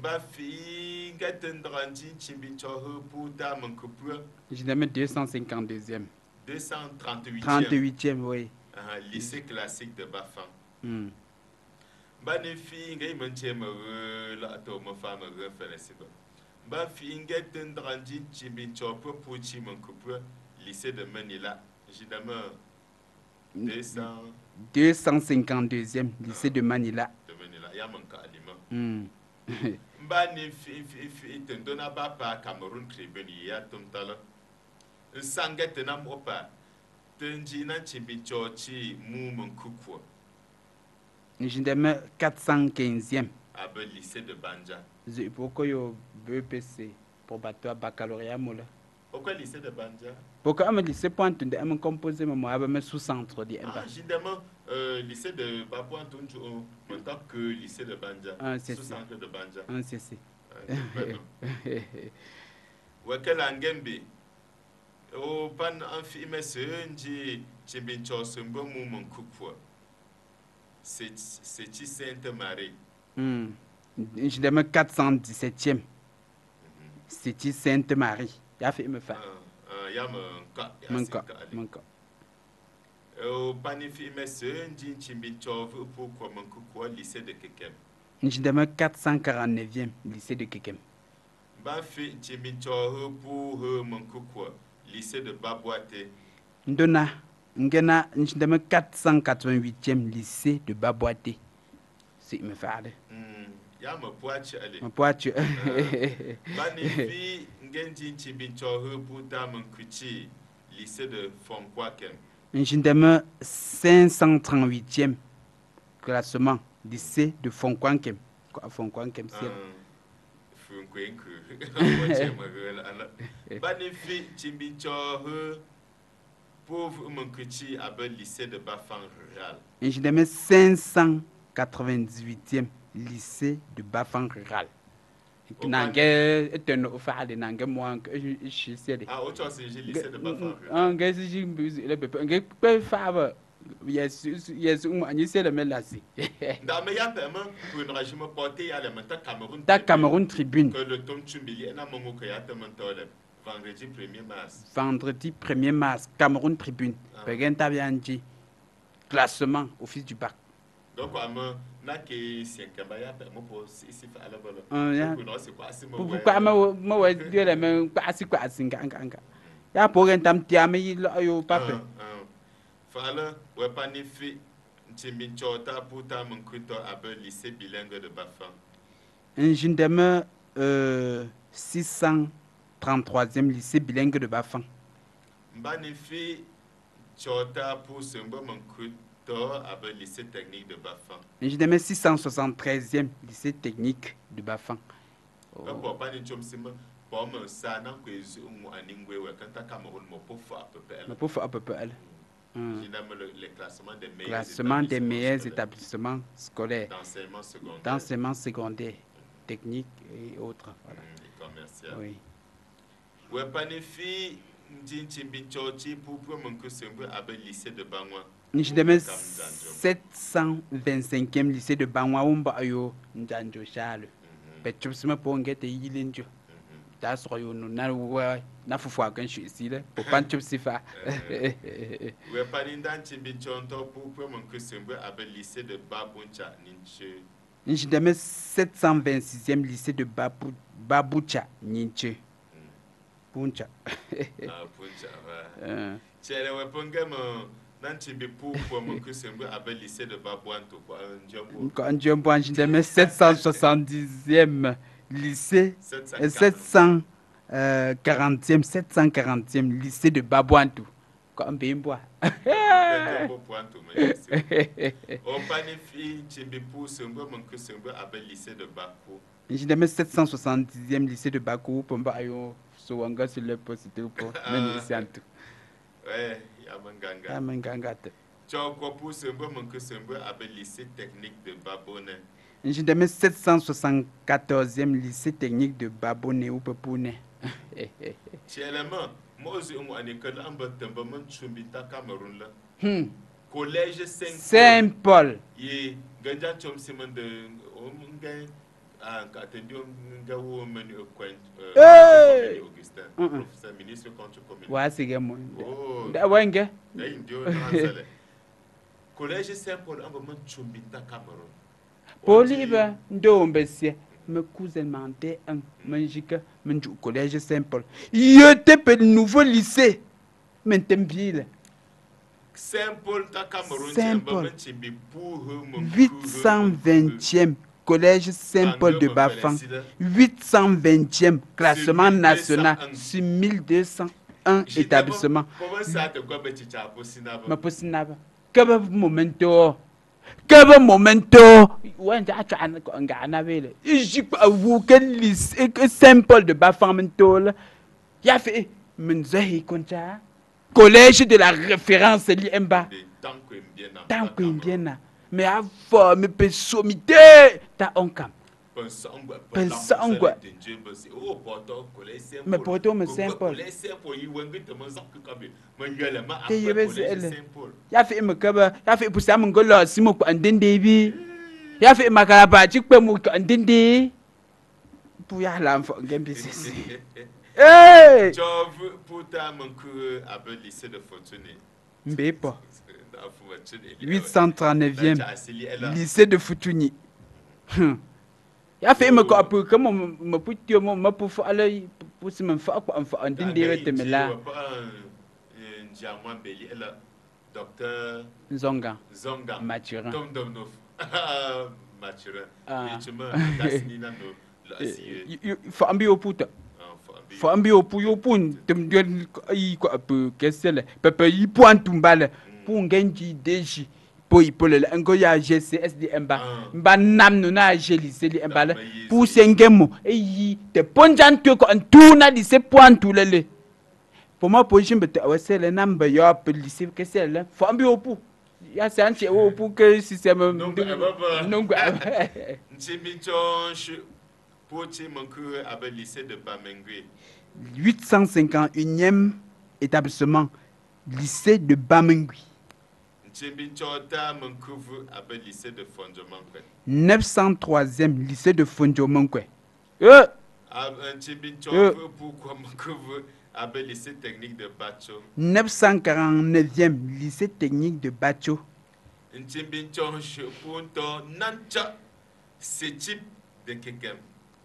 Ba fi nge tin dran jin chimbi cho hu pu da man ku pu Jindame 252e. 238e. 38e, oui. Ah, lycée classique de Bafang. Hmm. ni fi ma la to ma fa ma re fere si ba fi chimbi lycée de Manila. Évidemment 200 252e. Lycée de Manila. de Manila. Ya alima. Ba pa Cameroon Tribune tenam opa. Tenji na chimbi cho chi mu man ku ku. Jindame 415e. Abe lycée de Banja. Je pourquoi yo BPC baccalauréat mola. Pourquoi lycée de Banja? Pourquoi am lycée point de am composé mo aba me sous centre di Ah, eba. évidemment, euh, lycée de Babouan Tunju, en tant que lycée de Banja, Ah, c'est ça. sous-centre de Banja. Un CC. Euh, vraiment. Wakel Angembe, au pan amphi messe, nji chimbin chosumbo mumon kukwa. C'est c'est Sainte Marie. Hmm. Jindame 417e. C'est Sainte Marie. Ya Ah, fa. ah, Yama ka, Manka. yasika ali. Manka. Au pan amphi messe, nji chimbin chovu pour mon kukwa lycée de Kekem. Jindame 449e. Lycée de Kekem. ba fi mon kukwa lycée de Ndona. Ngena jindame 488e. Lycée de. C'est me fa. mm ya ma pu achi ale Ma poitu. ba ni fi ngenji chimin cho he pu da mon kuchi lycée de Fonkwakem Jindame 538e. Classement. Lycée de Fonkwankem. Quoi, Fonkwankem, c'est. fu nkwenku mo che ma he la ala ba ni fi chimin cho he pauvre mon kuchi abe lycée de Bafang rural Jindame 598e lycée de Bafang rural. Nange eten ofale nange mo shi sele. ah lycée de Bafang rural si ji mbuzi le pepe nge pe fa yes um melasi. ya pour une régime porté ya le menta Cameroun Ta Tribune. Cameroun Tribune que le tom chumbili na mongo que ya te mentole vendredi 1er mars vendredi 1er mars Cameroun Tribune. Ah. Pegen tabianji classement office du bac. donc ama na ke sienke ba ya ala ma tam yi yo pa ni fi abe lycée bilingue de Bafang euh, 633e lycée bilingue de Bafang. ni fi kuto abe lycée technique de Bafang Njindeme 673e lycée technique de Bafang. Oh. Hum. Le, classement des meilleurs Classement des meilleurs scolaires établissements scolaires d'enseignement secondaire technique et autres. Voilà. hum, et commercial. Oui. Munkusengwe abe lycée de bangwa Njanjo. 725e lycée de Bangwa wumba ayo njanjo shalo. Pe chupsima po ngete yilinjo. Ta so yo no na wa na fufu akan shi sile. Po pan chupsifa. we paninda nchimbi nchonto pupwe munkusengwe abe lycée de babuncha ninche Njideme 726e lycée de Babu Babucha Ninche. Puncha. ah puncha Euh, chere we pongemo na nchimbi pupwe munkusengwe abe lycée de babwanto kwa njobo Quand Njombo. Njideme 770e lycée. 740. euh, 740e 740e lycée de fi de baku Njideme 770e lycée de Bakou Pomba ayo le ouais yamanganga abe lycée technique de Babone. Njideme 774e lycée technique de Babone ou Pepoune. Cameroun. Hmm. Collège Saint Saint-Paul. Chom de contre commune. Wasige mo. Oh. Wenge? Collège Saint Paul. Me cousin mante un manjika menju collège Saint-Paul. Yote pe nouveau lycée. Mentem ville. Saint Paul ta Cameroun Saint Paul. man chimbi pour mon 820e collège Saint-Paul de Bafang. 820e classement Sur 1201. national sur 1201 établissements. Comment ça te quoi petit chapeau sinaba? mapusinaba kaba momento? Kaba momento? Anabele ijik awu lis simple de ya fait min zahi koncha collège de la référence li emba De tant que bien me avɔ me peso mi de ta ɔnkam pensangwe me poto me saint paul te ye be ele ya fi me kaba ya fi pusa mun golo si mu ko andinde bi ya fi makara ba ci pe mu ko andinde bu ya la fo ngem bi sisi eh jov puta mun ku abe lycée de fortune mbe po 839e Da asili ela. lycée de Futuni Hmm. ya fait me ko apu ko mo mo ala man fa ko am fa te ela. Docteur zonga Zonga. maturin Tom Domnov. Maturin. Ah. Fa ambi oputa fo ambi opu yo pun tum don yi ko apu kesele pepe yi puan tumbale pu ngenji deji po yi pole la ngo ya GCSD emba. Ah. mba nam no na jeli seli emba le. Se- sengemo e yi te ponjan to ko antuna di se puan tulele po ma position bete awasele namba yo pe lycée kesele fo ambi opu. Ya se anche opu ke système Nchimbi chonsh. Pochi manku abe. Lycée de Bamengwe. 851e établissement lycée de Bamengui lycée de Fonjomankwe. 903e lycée de. Euh, pourquoi mankuvu abe lycée technique de Bacho. 949e lycée technique de Bacho. De Kekem.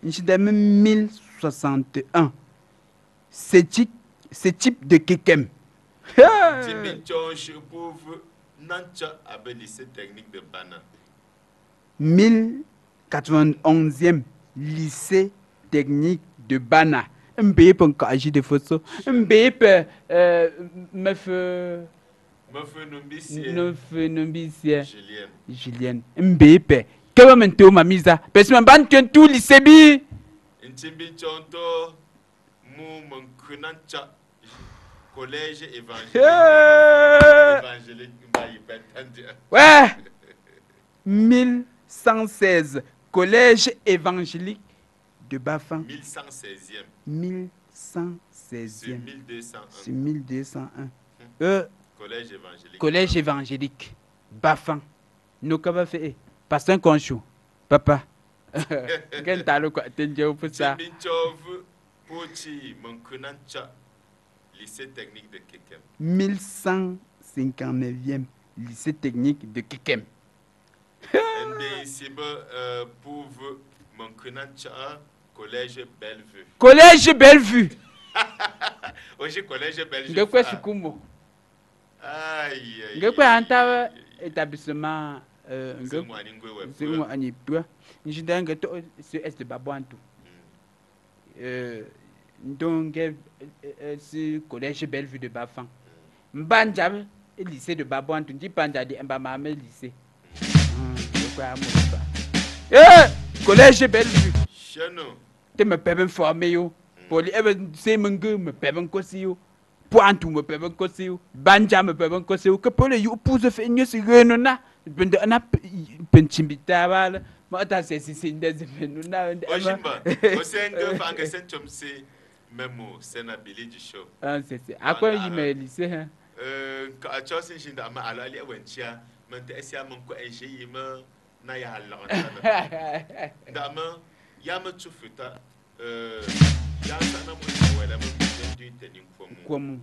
Nchideme 1061. C'est type, c'est type de Kekem. Nchimbi chonsh pouve nancha abe lycée technique de Bana. 1091e lycée technique de Bana. Mbépe encore agi de photo. Mbépe, euh, meuf, euh, Mefe numbisie. neuf, numbisie. Julien. Julienne Mbépe. Keba mento mamiza. Pesi mban tuen tout lycée bi. Nchimbi chonto mu mankunancha. Collège évangélique. Évangélique. Ouais. 1116. Collège évangélique de Bafin. 1116e. 1116. sur 16e. 1201. C'est 1201. Euh, Collège évangélique. collège évangélique. Bafan. Nous, comment fait? Pasteur Conchou. Papa. Quel talent quoi? T'es déjà pour ça Pochi, lycée technique de Kekem. 1159e lycée technique de Kekem. Euh, Pouve, collège Bellevue. Collège Bellevue. Hoje, collège Bellevue. De quoi Sukumo Aïe, aïe. De quoi Anta établissement euh, De donc, euh, euh, c'est collège Bellevue de Bafan. Mbanja, lycée de Babouantou. Ndi Banja di Mbamame lycée. De pas. Eh, collège Bellevue. Chez nous, te me pɛbɛ fɔme yo poli ebe semenge me pɛbɛ nkosi yo poantu me pɛbɛ nkosi yo banja me pɛbɛ nkosi yo ke pole yu puze fe nyo si reno na bende ana penchimbita bala ma ta Ojimba, Osenga, Fanga c'est memo sena beligi show. Ah, Ansese akwa email eh, se ha? Ka a chosin shin da amma alali awanciya man ta asiya man ko an shayi ma na ya halaka da ma ya ma chufuta eh, ya sana mo ni wala mo den din tenin ko mu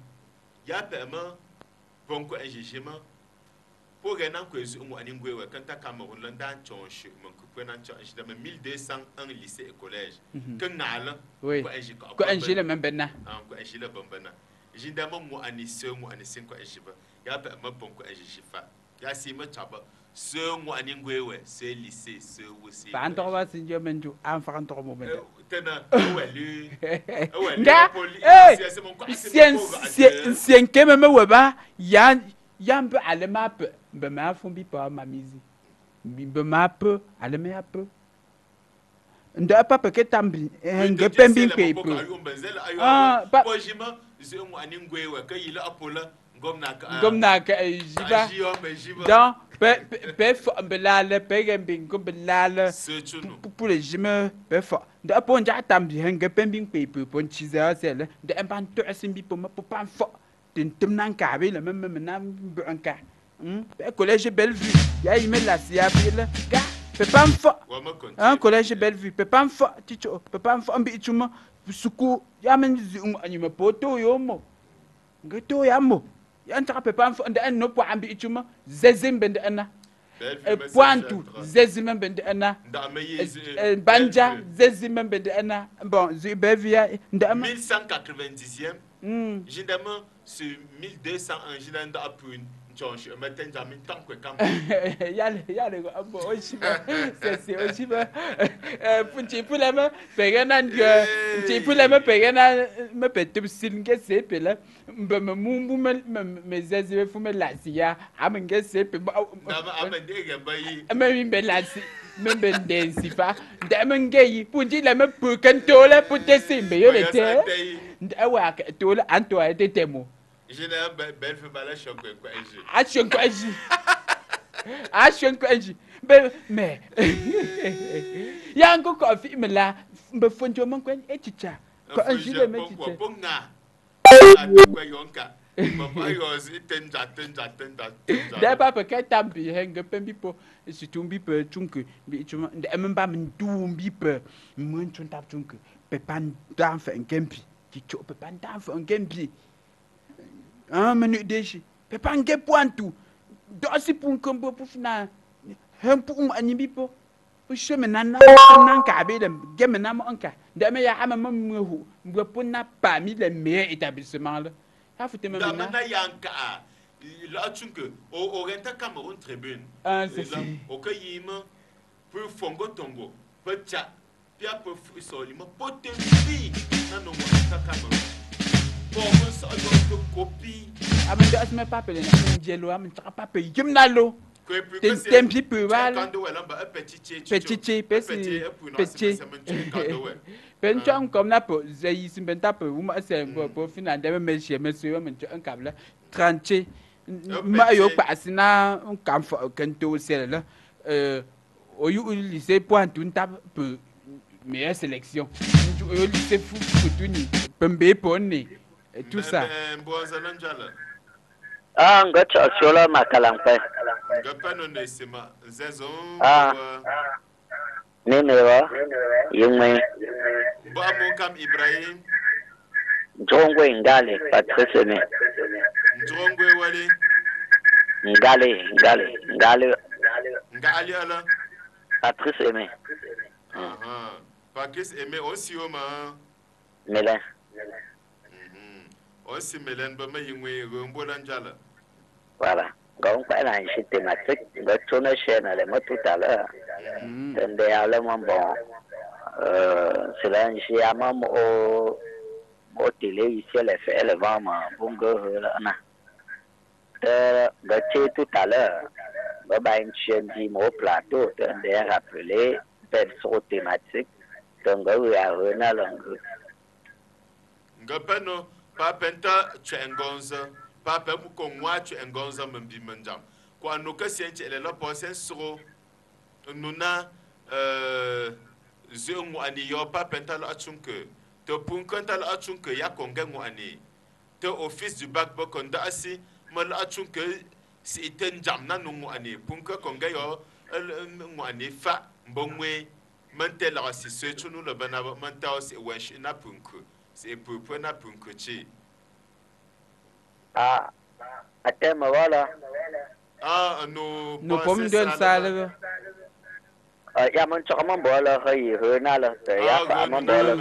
ya ta ma bon ko an shayi ma po ga nan ko su mu anin gwewa kan ta kama hulun dan chon shi mun ko ko nan chon shi da 1201 lycée et collège kan na ala oui. ko ai shi ka ko an jile men benna an ko ashi la bambana jin da man mu ani se mu ani sin ko ashi ba ya ba ma bon ko ashi shi fa. Ya si ma chaba. Se mu ani ngwewe se lycée an to ba sin jo men ju an fa an to mo men wali wali poli keme me weba ya ya mbe ale ma pe mbe ma fun bi pa ma mizi. Mbe ma pe ale me ya pe ndo pa pe ke tambi nge pembi pe pe Ah, ba jima mu ani ngwewe ka yila apola ngomna ka ka jiba. Me pe pe- fo mbe lale pe ge mbe ngo mbe lale. Se chunu pour les jime pe fo. Ndo po nja tambi nge pembi pe pe po nchiza sele ndo emban to asimbi po ma po pan fo tin tim nan ka be le meme na mbe anka hm pe collège Bellevue ya yime la sia pe le. Ga pe fo konti. Un collège Bellevue pe pan fo ticho pe pan fo mbi chuma suku ya men zi um anyima poto yo mo. Nge to ya mo. Ya ntaka pe pan fo ndo en no po ambi chuma zezim bende ana pointu bende ana me yi banja zezi ana bon zi bevia ama 1190e mm Généralement, ce 1200 angilin da apun nchonche meten jamin tankwe kam yale yale go ambo oshiba sese oshiba punchi pula ma pegana ndio punchi pula ma pegana ma petum singe sepela mbe mumbu me zezi we fume lasia amenge sepe amendege mbayi amembe lasia même ben densi fa ndamen geyi punji la me pukan tola putesi mbe yo le te ndawa tola antoa te temo Jina bɛlfi bala shɔnkɔ nkɔ ɛzi. A shɔnkɔ ɛzi. A shɔnkɔ ɛzi. Bɛ mɛ. Yan ko kɔ fi mi la bɛ fonjo man kɔ eh, e chicha. Kɔ ɛzi bɛ mɛ chicha. Bɔ nga. A ti kɔ yɔn ka. Papa en zi tenja tenja tenja tenja. Dɛ ba bɛ kɛ tam bi hɛ nga pɛn bi pɔ situn bi pɛ tunke bi tuma eh, ɛmi ba mi duun bi pɛ mɛ tun ta tunke pɛ pan en fɛ nkɛn bi. Ki co pɛ en dan fɛ nkɛn bi. menu deji pe pa nge puantu dosi pun kombo pu fina hem pu um anyibi po pu sheme na na na nka be dem ge me na mo nka de me ya ama mo mu hu mbwe pu na pa mi le me établissement le ya fu te me na na ya nka la chunke o o renta cameroun tribune ah c'est ça o ka yima pu fongo tongo pe cha pia pu solima potenti na no mo ta cameroun. Ama ndo asme papele na njelo am tra pape yim na lo. Tem tempi pe petit che Petit che. Ben tu am comme na po zayi sim ben tape uma se bo bo fina de me she me so me tu an kabla tranche ma yo pa sina un kam fo euh o yu lycée point un tab pe meilleure sélection o lycée fou fou ni pembe ponni etusa mbọzala njala? Ah nga chọ siola makalankwe nga pano na nzezo ah nene yimwe mbọ mukam ibrahim? Njongwe ngale patrice njongwe wale ngale ngale ngale. Ngale ala? Patrice aimé aha. Patrice aimé aussi au ma? Mélin o si melen ba ma yingwe go mbola njala wala gon pa na shi te na tik ga tsona she na le matu tala tende ala mo bon. Euh cela shi ama mo o o tele ici le fait le va ma bongo na. Te ga che tout à l'heure. Ba ba chen di mo plateau tende rappeler perso thématique tonga ya na langue ngapano paapenta chwe'engonza paapen ku ko ŋwaa chwe'engonza min bi min jam. Ku a nu ka sɛn chɛ'ɛlɛ la pɔɔ sɛn sɩgo n nu na zo'e ŋɔ'ani yɔ paapenta la a chunke tɩ punkenta la a chunke ya kɔnge ŋɔ'ani tɩ office du bac bɩ kɔn da'asi mi la a chunke si'i tɩ n jam na nu ŋɔ'ani punke kɔnge yɔ ŋɔ'ani fa n bo ŋwee min tɛ lagsi soe chunu la bana min tao si'i wɛnshi na punke sɛ epuepue na punkokye. a a tɛ ma wala. a no. no pɔm don saaleba. ya mun tɔgɔ man bɔ la ka yi ho na la ya fa man bɔ la.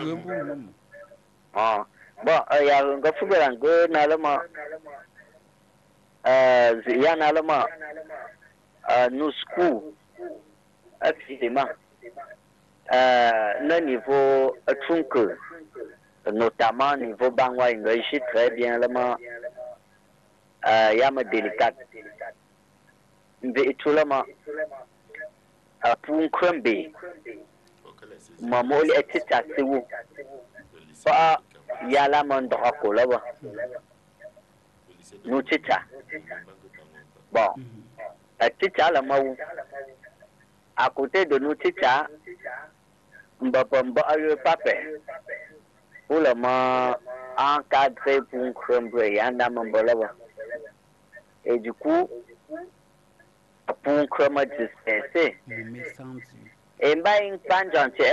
bɔn ya nga fubira ngo na la ma ya na la ma no school a fi ma na niveau a tunke. notamment niveau Bangwa, il réussit très bien. Euh, il y a un délicat. Tout le monde, euh, pour un crumbe, maman, il est assez haut. Pas, il y a la mandrako là-bas. Bon. Nous, tita. Bon, tita, là, moi, à côté de nous, tita, on ne peut pas faire. wole mɔ ankadre ƒum krembre yandame bɔlɔbɔ eduku ƒum kremɛ disɛnsɛ emba yi nkpanjɔntsɛ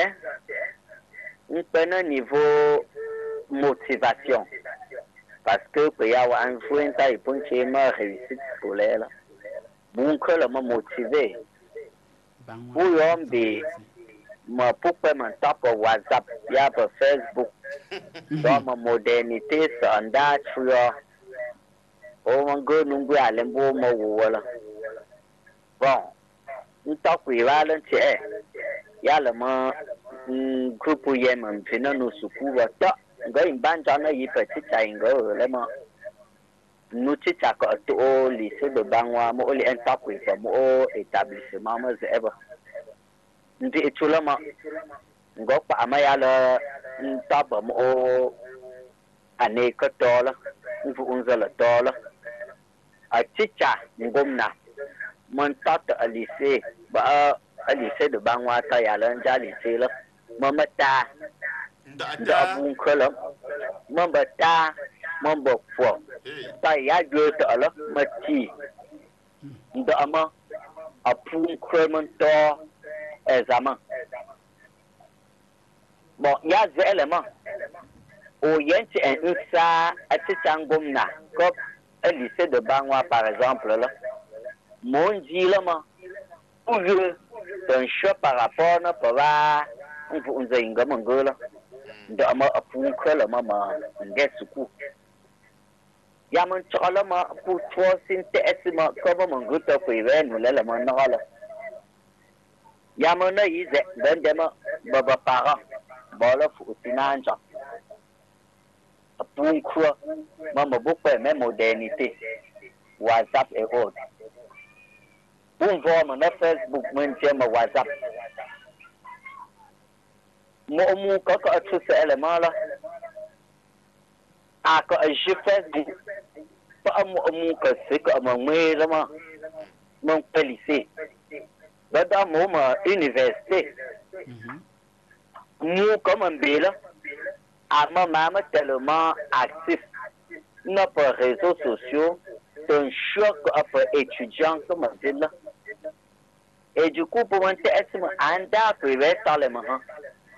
nkpɛ ne nivo motivation. Parce que kpe ya wa influenza yi ƒum tse me réussite scolaire la ƒum kre le me motivé woyɔm be mă pupă, mă sta pe WhatsApp, ia pe Facebook, mhm. doamă modernități, să îmi da ciuia, o mă gând un gui ale mbo mă uolă. Bun, nu ta cu eva lă ce e, ia lă mă, grupul e mă împină nu sucuvă, da, ngă în bani joană e o țița ingă e ăle. Nu țița că tu o lise de bani oamă, o le întoarcă pe mă, o etablise mamă zebă. nti itulama e ngo kpaɣama ya la n tabam o aneka tɔɔla n vuhum zala tɔɔla a chicha ngumna mun tata alise ba a alise da ban wata yalan jalise la mamata da abun kalam mambata mamba fo ta. ya jota ala mati da ama a pun kremen tɔɔ examen bon yazɛ ɛlɛmɔ o yɛn ti ɛn nsa ɛtitsa ngom na kɔ elise de ba ŋua par exemple lɛ mò ń di lɛ mɔ uviwo tɔn sɔ par rapport ne pɔba nfu nzɛ yingɔmɔ ngo lɛ dɔmɔ eƒu kɔ lɛ mɔ mɔ nge suku yametɔ lɛ mɔ kutoɔ si ŋutɛ esi mɔ kɔ mɔ ngo tɔ koe bɛ nu lɛ lɛ mɔ nɔgɔ lɛ. Yama na yi zɛ bɛndɛma ba ba paga bɔɔla fuɣu ti naan chaŋ. A puun kura ma ma bu kpɛ mɛ modernite whatsapp e old. Bun vɔɔ ma na facebook min je ma whatsapp. Muɣu muu ka ka a tu sɛɣili maa la. A ka a ʒi facebook paɣa muɣu muu ka si ka ma ŋmeeri ma min kpɛli. Dada mou ma universite. Mou koman bela. Ama mama telman aktif. Na pa rezo sosyo. Ton chok apa etudyan koman bela. E di kou pou mwen te esme anda prive saleman han.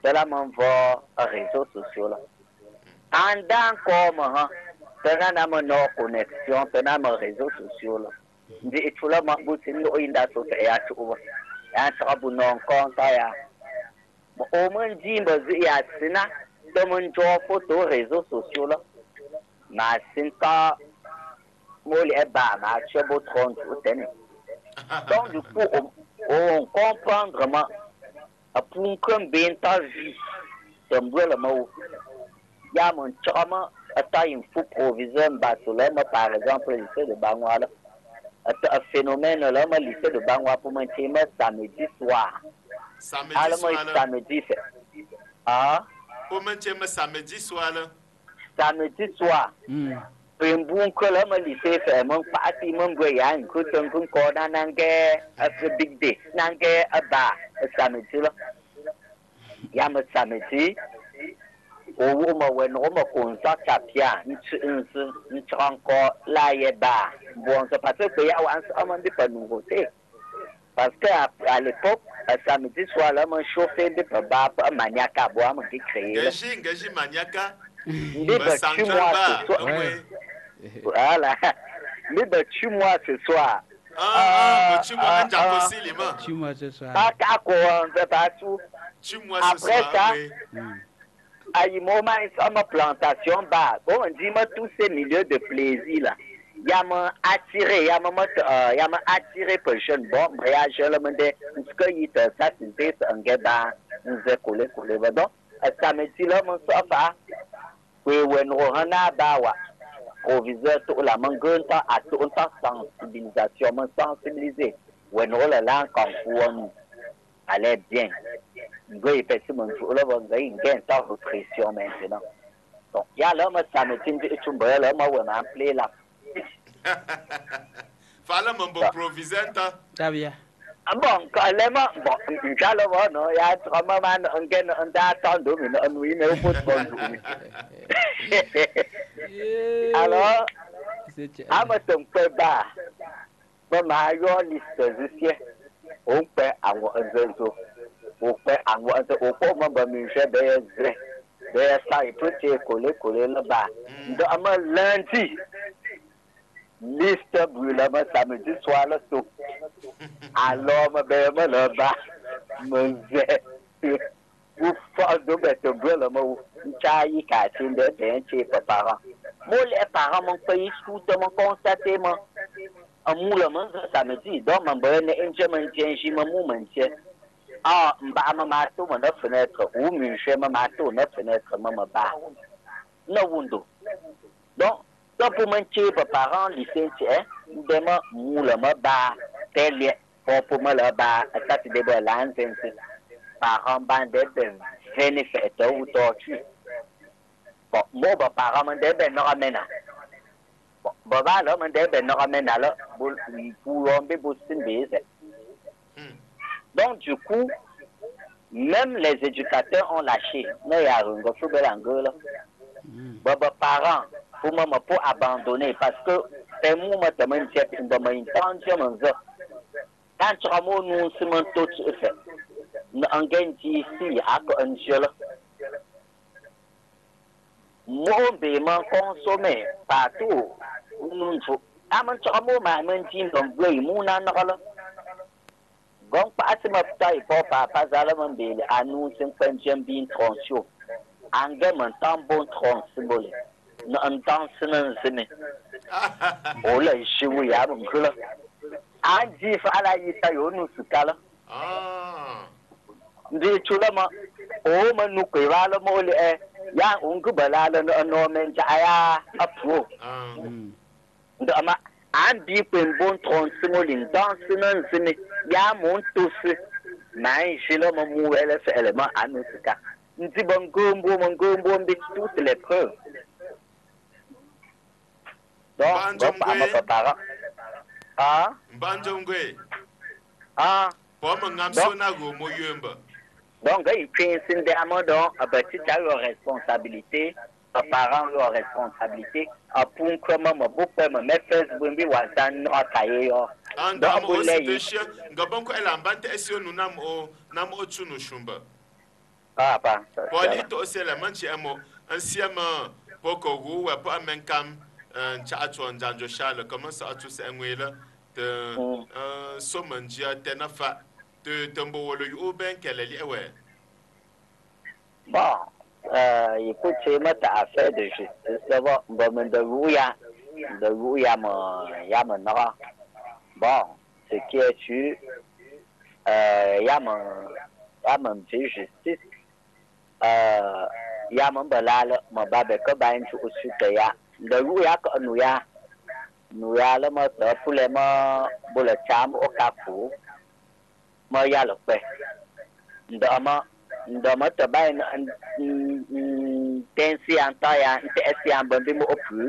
Sela mwen vwa rezo sosyo la. Anda anko mwen han. Sela nan mwen nou koneksyon. Sela nan mwen rezo sosyo la. Ndi itula mwen bouti mwen ou inda sote e ati ouwa. yan saka bu non konta ya. Mo o mun ji ba zu ya sina da mun jo foto rezo sosyo la ma sin ta mo le ba ma che bo tron tu tene donc du coup on, on comprend vraiment a pour qu'on bien ta vie c'est moi le mot ya mon chama ata info proviseur batulema par exemple le lycée de Bangwala là un phénomène là le lycée de Bangwa pour moi c'est samedi soir samedi alors soir là samedi fait ah man ce ma samedi soir là samedi soir Mm. Pembun ko la ma lycée fait mon parti mon goya en ko ton kun ko na nange a big day nange a ba. Samedi là ya ma samedi owu ma wɛ nɔgɔ ma ko nsɔ tapiya nsi nsi nsɔnkɔ laayɛ baa bɔnsɔ parce que yawo an sɔn ma nipa nugu se parce que à l'époque samedi soir la ma chauffé nipa baa ba maniaka bɔ a ma di créé la. gasi gasi maniaka. nipa tu mu a soso voilà nipa tu mu a soso a. ah ah tu mu a jago si le ma. tu mu a soso a. a k'a kɔ ɔn bɛ b'a tu. tu mu a soso a moment sama plantation ba bon on dit moi tous ces milieux de plaisir là. Ya ma attiré ya ma mot euh, ya ma attiré jeune bon bria je le mende ce que il te ça c'est un gars ba est collé collé ba donc ça me dit là mon sofa we when rohana ba wa proviseur to la mangonta à tout ta sensibilisation sensibiliser. When on la langue en fouon allait bien người phải chịu mình phụ là vâng người nghe tao hụt khí siêu mệt thế nào donc ya lỡ mà sao nó tin chịu chung bởi lỡ mà quên mà play là phải là mình bộ provisenta, ta ta bia. Anh bọn cái lẽ mà bọn cha lỡ mà nó ya còn mà mà nó anh cái nó anh ta tao đủ mình nó anh uy nó phút bọn đủ alo? Anh mà từng phê ba. Mà mà yo liste dưới kia ông phải anh ở dân rồi wòkpɛ awɔ nse wòkpɔ wo mɔbɔ mi nhwɛ bɛyɛ zrɛ bɛyɛ fayi prote kolekole ne ba. Ntɛ ɔmɛ lɛnti lista bui la mɛ sami ti sɔ alɛ so. Alɔ mɛ bɛyɛ mɛ lɛ ba. Mɛ zɛ wo fɔ do bɛ tɛ bue lɛ mɛ wo ntsa yi k'a ti bɛ bɛn tse papa hã mo lɛ para mɛ kpɛ yi su tɛ mɛ kɔnstate mɛ emu lɛ mɛ zɛ sami ti dɔ mɛ bɛyɛ ne ntɛ mɛ ntɛ nsi mɛ. an mba mwen mato mwen nan fenetre, ou mwen jen mwen mato nan fenetre mwen mwen ba. Nan woundo. Don, don pou mwen che pe paran lisen ti e, mwen mwen mwen ba, tel ye, pou mwen mwen ba, atat debe lan zen ti. Paran ban debe vene fete ou tortu. Bon, mwen ba paran mwen debe nan ramena. Bon, ba ba la mwen debe nan ramena la, pou yon be bousin beze. Donc du coup même les éducateurs ont lâché Mm. ba ba parents pour moi pour abandonner parce que c'est moi main quand tu ramo nous si man to tu fait na angen ji si ako anjelo mo be man consommer partout nous aman tu ramo ma na Gɔŋkpaɣisi mafita ikɔɔ paapa zalimba m-beeli anuu tiŋkpani jɛmbiin tɔnsibu angami n-tam bɔn tɔnsibu li ni n-daŋsini n-zini o la ʒibu ya bi gula a ni dii faɣila yi ta ya o nuu su kala ah. dii chulama o ma nu kwe baali ma o lihi e, ya n-gi balaali ni o noo min jaɣa ya a puo ah. mm an bi kpen bon tron simo lin dan sino nsini ya mo n to si na n ṣe lọmọ mu ẹlẹsẹ ẹlẹmọ anu sika n ti bọ ngombo mo ngombo n bi tu tilẹ pẹ. dɔn bɔ paama fɔ paara. Mbanjongwe. Ah. Bɔmɔ ŋamso na go mo yomba. Donc, il fait un signe d'amour, donc, à partir de leur responsabilité, paran yo ah, responsabilite a pun kuma ma bukwe ma mefes bumbi wa zan no akaye yo. An da mo osipeshe gaban ko elambante esiyo nu nam o nam o tunu shumba pa pa poli to osela manchi amo an siama poko hu wa pa men kam cha atu an janjo shale kama sa atu se enwela te euh, so manjia te na fa te tembo wolo yu ben keleli ewe ba uh, ikuce mata a fai da shi da ba ba mun da ruya da ruya ma ya ma na ba ce ke ci ya ma ya ma ji shi ya ma balala ma ba ba ka bayan ci usu ta ya. Da ruya ka nuya nuya la ma ta pule ma bula cham o ka ku ma ya lo pe ndo ma ndomo to ɓay ten siyan toyan nte e siyan bo mbimo oppu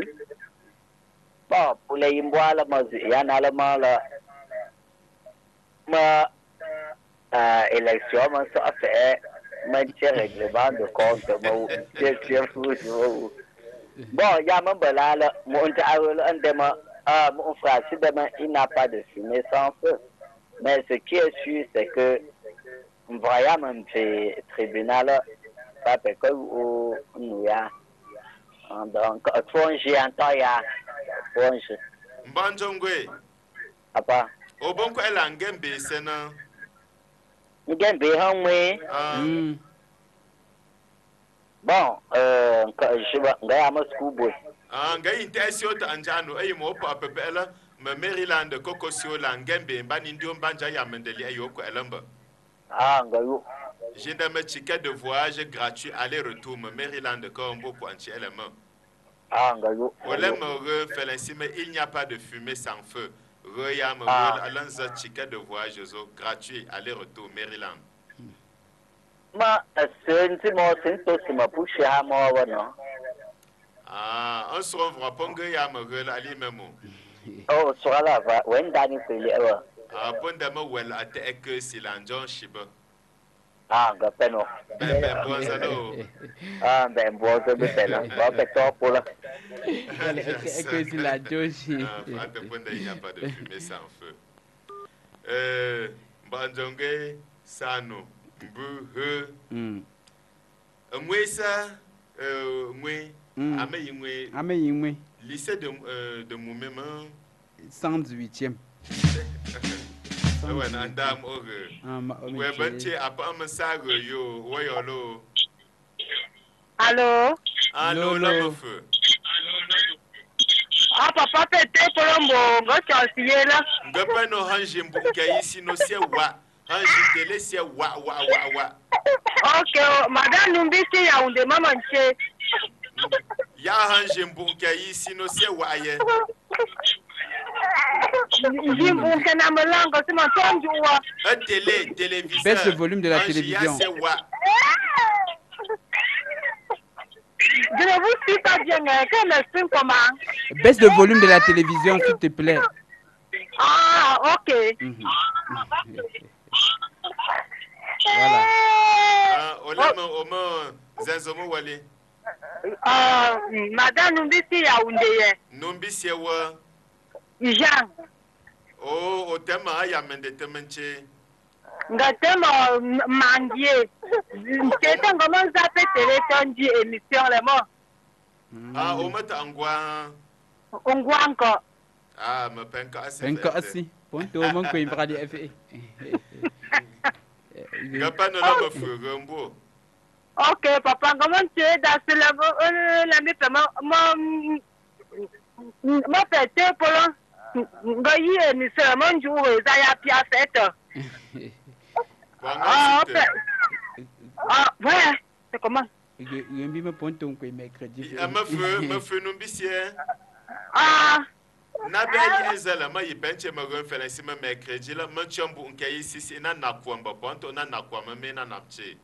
bo pule yimbo alamo yan alamolo mo élection mo so fee mo tie règlement de compte mo tie tie fuuji mo wu bon yamo mbolalo mo unte awolo ndemo mo un frasi demo il n'a pas de fumée sans feu. Mais ce qui est sûr c'est que Mvoyama mpe tribunal pape ko o nuya. Donc, fonji anta ya fonji. Mbanjo ngwe. Apa. Ah, Obon ko ela ngembe sena. Ngembe ha ah. ngwe. Mm. Bon, euh, nka ngaya à, school boy. Ah, ngayi ntesio tanjano, eyi eh, mo pape bela. Maryland kokosio la ngembe mbani ndio mbanja ya mendeli eh, ayo ko elamba. Ah nga yu jinda me ticket de voyage gratuit aller retour ma Maryland ko mbo ko anchi element ah nga yu Olé me re felensi mais il n'y a pas de fumée sans feu. Re ya me Ah. alanza ticket de voyage gratuit aller retour Maryland. Ma senti mo sento mo ah on se revoit ponga ya re ali memo oh so ala va when dani pele ewa ah ponda me wel ate ek silanjon shiba ah nga peno ben ben bonza no ah ben be ba pe to eke-. Ah, il n'y a pas de fumée sans feu. Euh, Banjonge, Sano, Mbu, He, Mm. Mwe euh, Mwe, Mm. Ame Mwe, Ame yingwe, lycée de, euh, de Moumema, 118e. ewɔ nandam ohe wɛbɛnti apam sago yo wɔyɔ lo. alo. alo lɔmɔfe. a papa pete kolombo ngɔtsɔ si ye la. gbɛpɛ nɔ hanzi nkɛ yi si nɔ se wa hanzi tele se wa wa wa wa. ok madame nbi si yawunde mama n se. ya hanzi nkɛ yi si nɔ se wa ye. Un télé, téléviseur. Baisse le volume de la télévision. Ya se wa. Je ne vous suis pas bien, que m'exprime comment? Baisse le volume de la télévision, s'il te plaît. Ah, ok. Voilà. Ah, olama omo zenzomo wale. Madame Numbisi Yaoundé. Numbi sewa. Jean. Oh, o tema aya mende temenche. nga tema mangie ngoma nzape tele tondi émission le mo Ah, angwa. ongwanko Ah, me penka asi. Penka asi. Ponto imbra di fure mbo. ok papa ngoma ntie da mo la mi pe mo mo mo pe te polo nga yie ni sɛ mo nju wo eza ya pia sɛtɔ. ɔpɛ ɔpɛ sɛkɔma. yen bi me ponto nkwe mercredi. mefe mefe nu bi seɛ. na bɛ yi zɛlɛ ma yi bɛnkye ma ro fɛlɛ si ma mercredi la ma tiɲɛ bu nkɛ yi sisi na na kɔn ba ponto na na kɔn ma mi na na tse.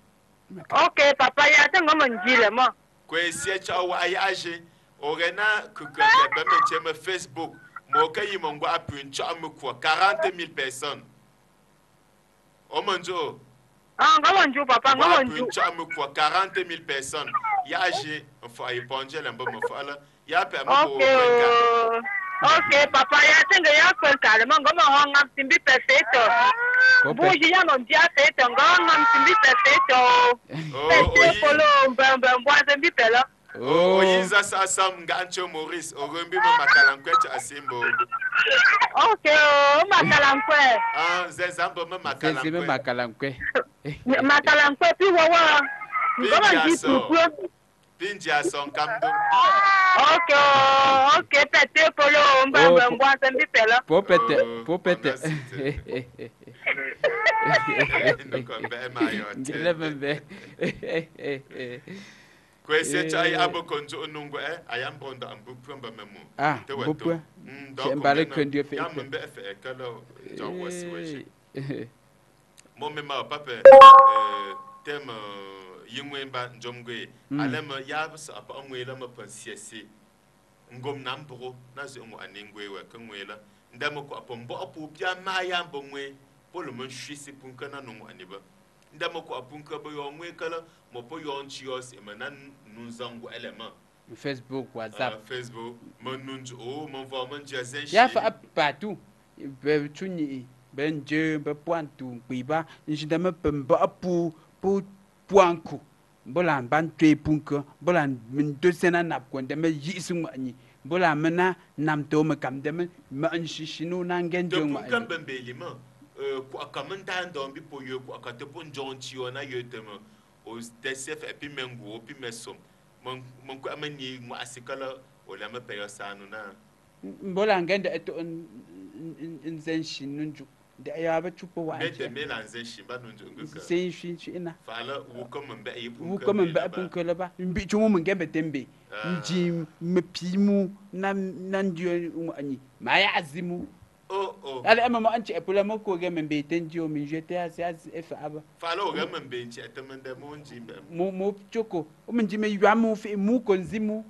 ok papa ya te ŋɔ ma nji lɛ mɔ. ko esi etsɔ wa ayi aze o rɛ na kukurɛ bɛ me tse ma facebook. moka yi mongo apun cho amukwa 40000 personnes omonjo ah ngawonjo papa ngawonjo cho amukwa 40000 personnes ya je mfo ayiponje lembo mfala ya pe ambo okay okay papa ya tenga ya kwentale mongo mahonga simbi perfecto buji ya mondia perfecto ngawonga simbi perfecto Oh, oyi. Polo mbembe mbwa simbi pelo. Oh. oyiza sasa ngancho maurice orombi mo makalankwecho asimbo? Ok makalankwe ah, nzezambo mo makalankwe makalankwe makalankwe pi wowo ngomanjipupuo pinjaso nkamdo. Ok ok pete polo oh, mbambe mbwanze mbipela. po pete po pete ngelemembe kwesetse ayi eh, abokonzo onungo e eh, ayamba onda ambupwe mbame mu ah bupwe mbare kwendi efe yambe efe ekala jawasi weshi momme ma pape eh, tem yingwe mba njomgwe. Hmm. Alema yabsa apa amwela mapa siasi ngom nambo nazi ngo anengwe we kangwela ndamo ko apombo apu pya ma yambo ngwe. Polo mon shisi punkana nungu aniba Ndamo ko apunka bo yo mwe kala mo po yo nchios e manan nunzangu element. Facebook, Uh, WhatsApp. Facebook, mon nunj o, mon va mon jazen Ya fa partout. Be tuni ben je be pointu kwiba njida me pemba pu pu puanku. Bola ban twe punka, bola min do sena nap ko de me yisu ngani. Bola mena nam to me kam de me ma nshishinu na ngen De jo pour quand Eh, kwa kama ntaa bi po yoe kwa kate po njɔn tsi wɔ na yoe tɛmɛ o dɛsɛ fɛ epi mɛ ŋgu opi mɛ sɔm mɛ mɛ kɔ ame nyi ŋu asi kala o le ame pɛ yɔ saa nu na. mbola nge nde eto nze nshi nunju de ayo abe chupo wa nje. me la nze nshi ba nunju ngeka se nshi nshi e ina fala wo ko mbe e pun wo ko mbe e pun ko ba. Mbi chumo mbe be tembe ah. nji mpimu na na ndio ala ma an ci apula mo ko gamen be ten jio min jete as as f aba fa lo gamen be ci atamen da mo nji be mo mo choko o min jime ywa mo fi mu konzimu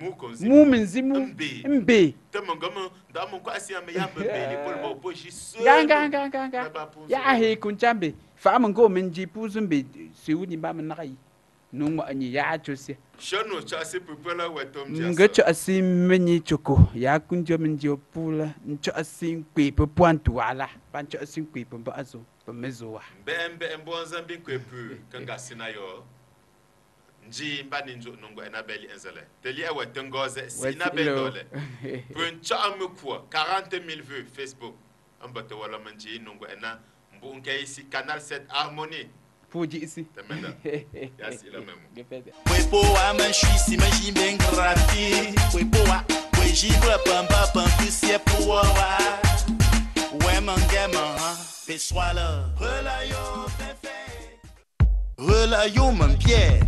mu konzimu mu min zimu mbe. E mbe. Tamo gamen da mo ko asia me ya mbe ni ko mo po so. Ya nga nga nga nga. Ya he kun fa mo ko min ji puzumbe siwuni ba min nakai nung ma anyi ya chose shono chasi pupela wetom jasa nga cho asim menyi choko ya kunjo menjo pula ncho asim kwe puan tuala pan cho asim kwe pamba azo pamezowa mbembe mbonza mbi kwe pu kanga sinayo nji mba ninjo nungwa ena beli enzele teli e wete ngoze sina bendole pun cho amu kuwa 40000 vues facebook. Ambato wala manji nungwa ena mbunke isi canal 7 harmonie. Fuji isi temenda ya si la memo. Wepo wa man suis si man j'y grafi Wepo wa we j'y ble pam pa pam plus c'est pour wa. Ouais man gamin Fais sois là Relayo fait fait Relayo mon pied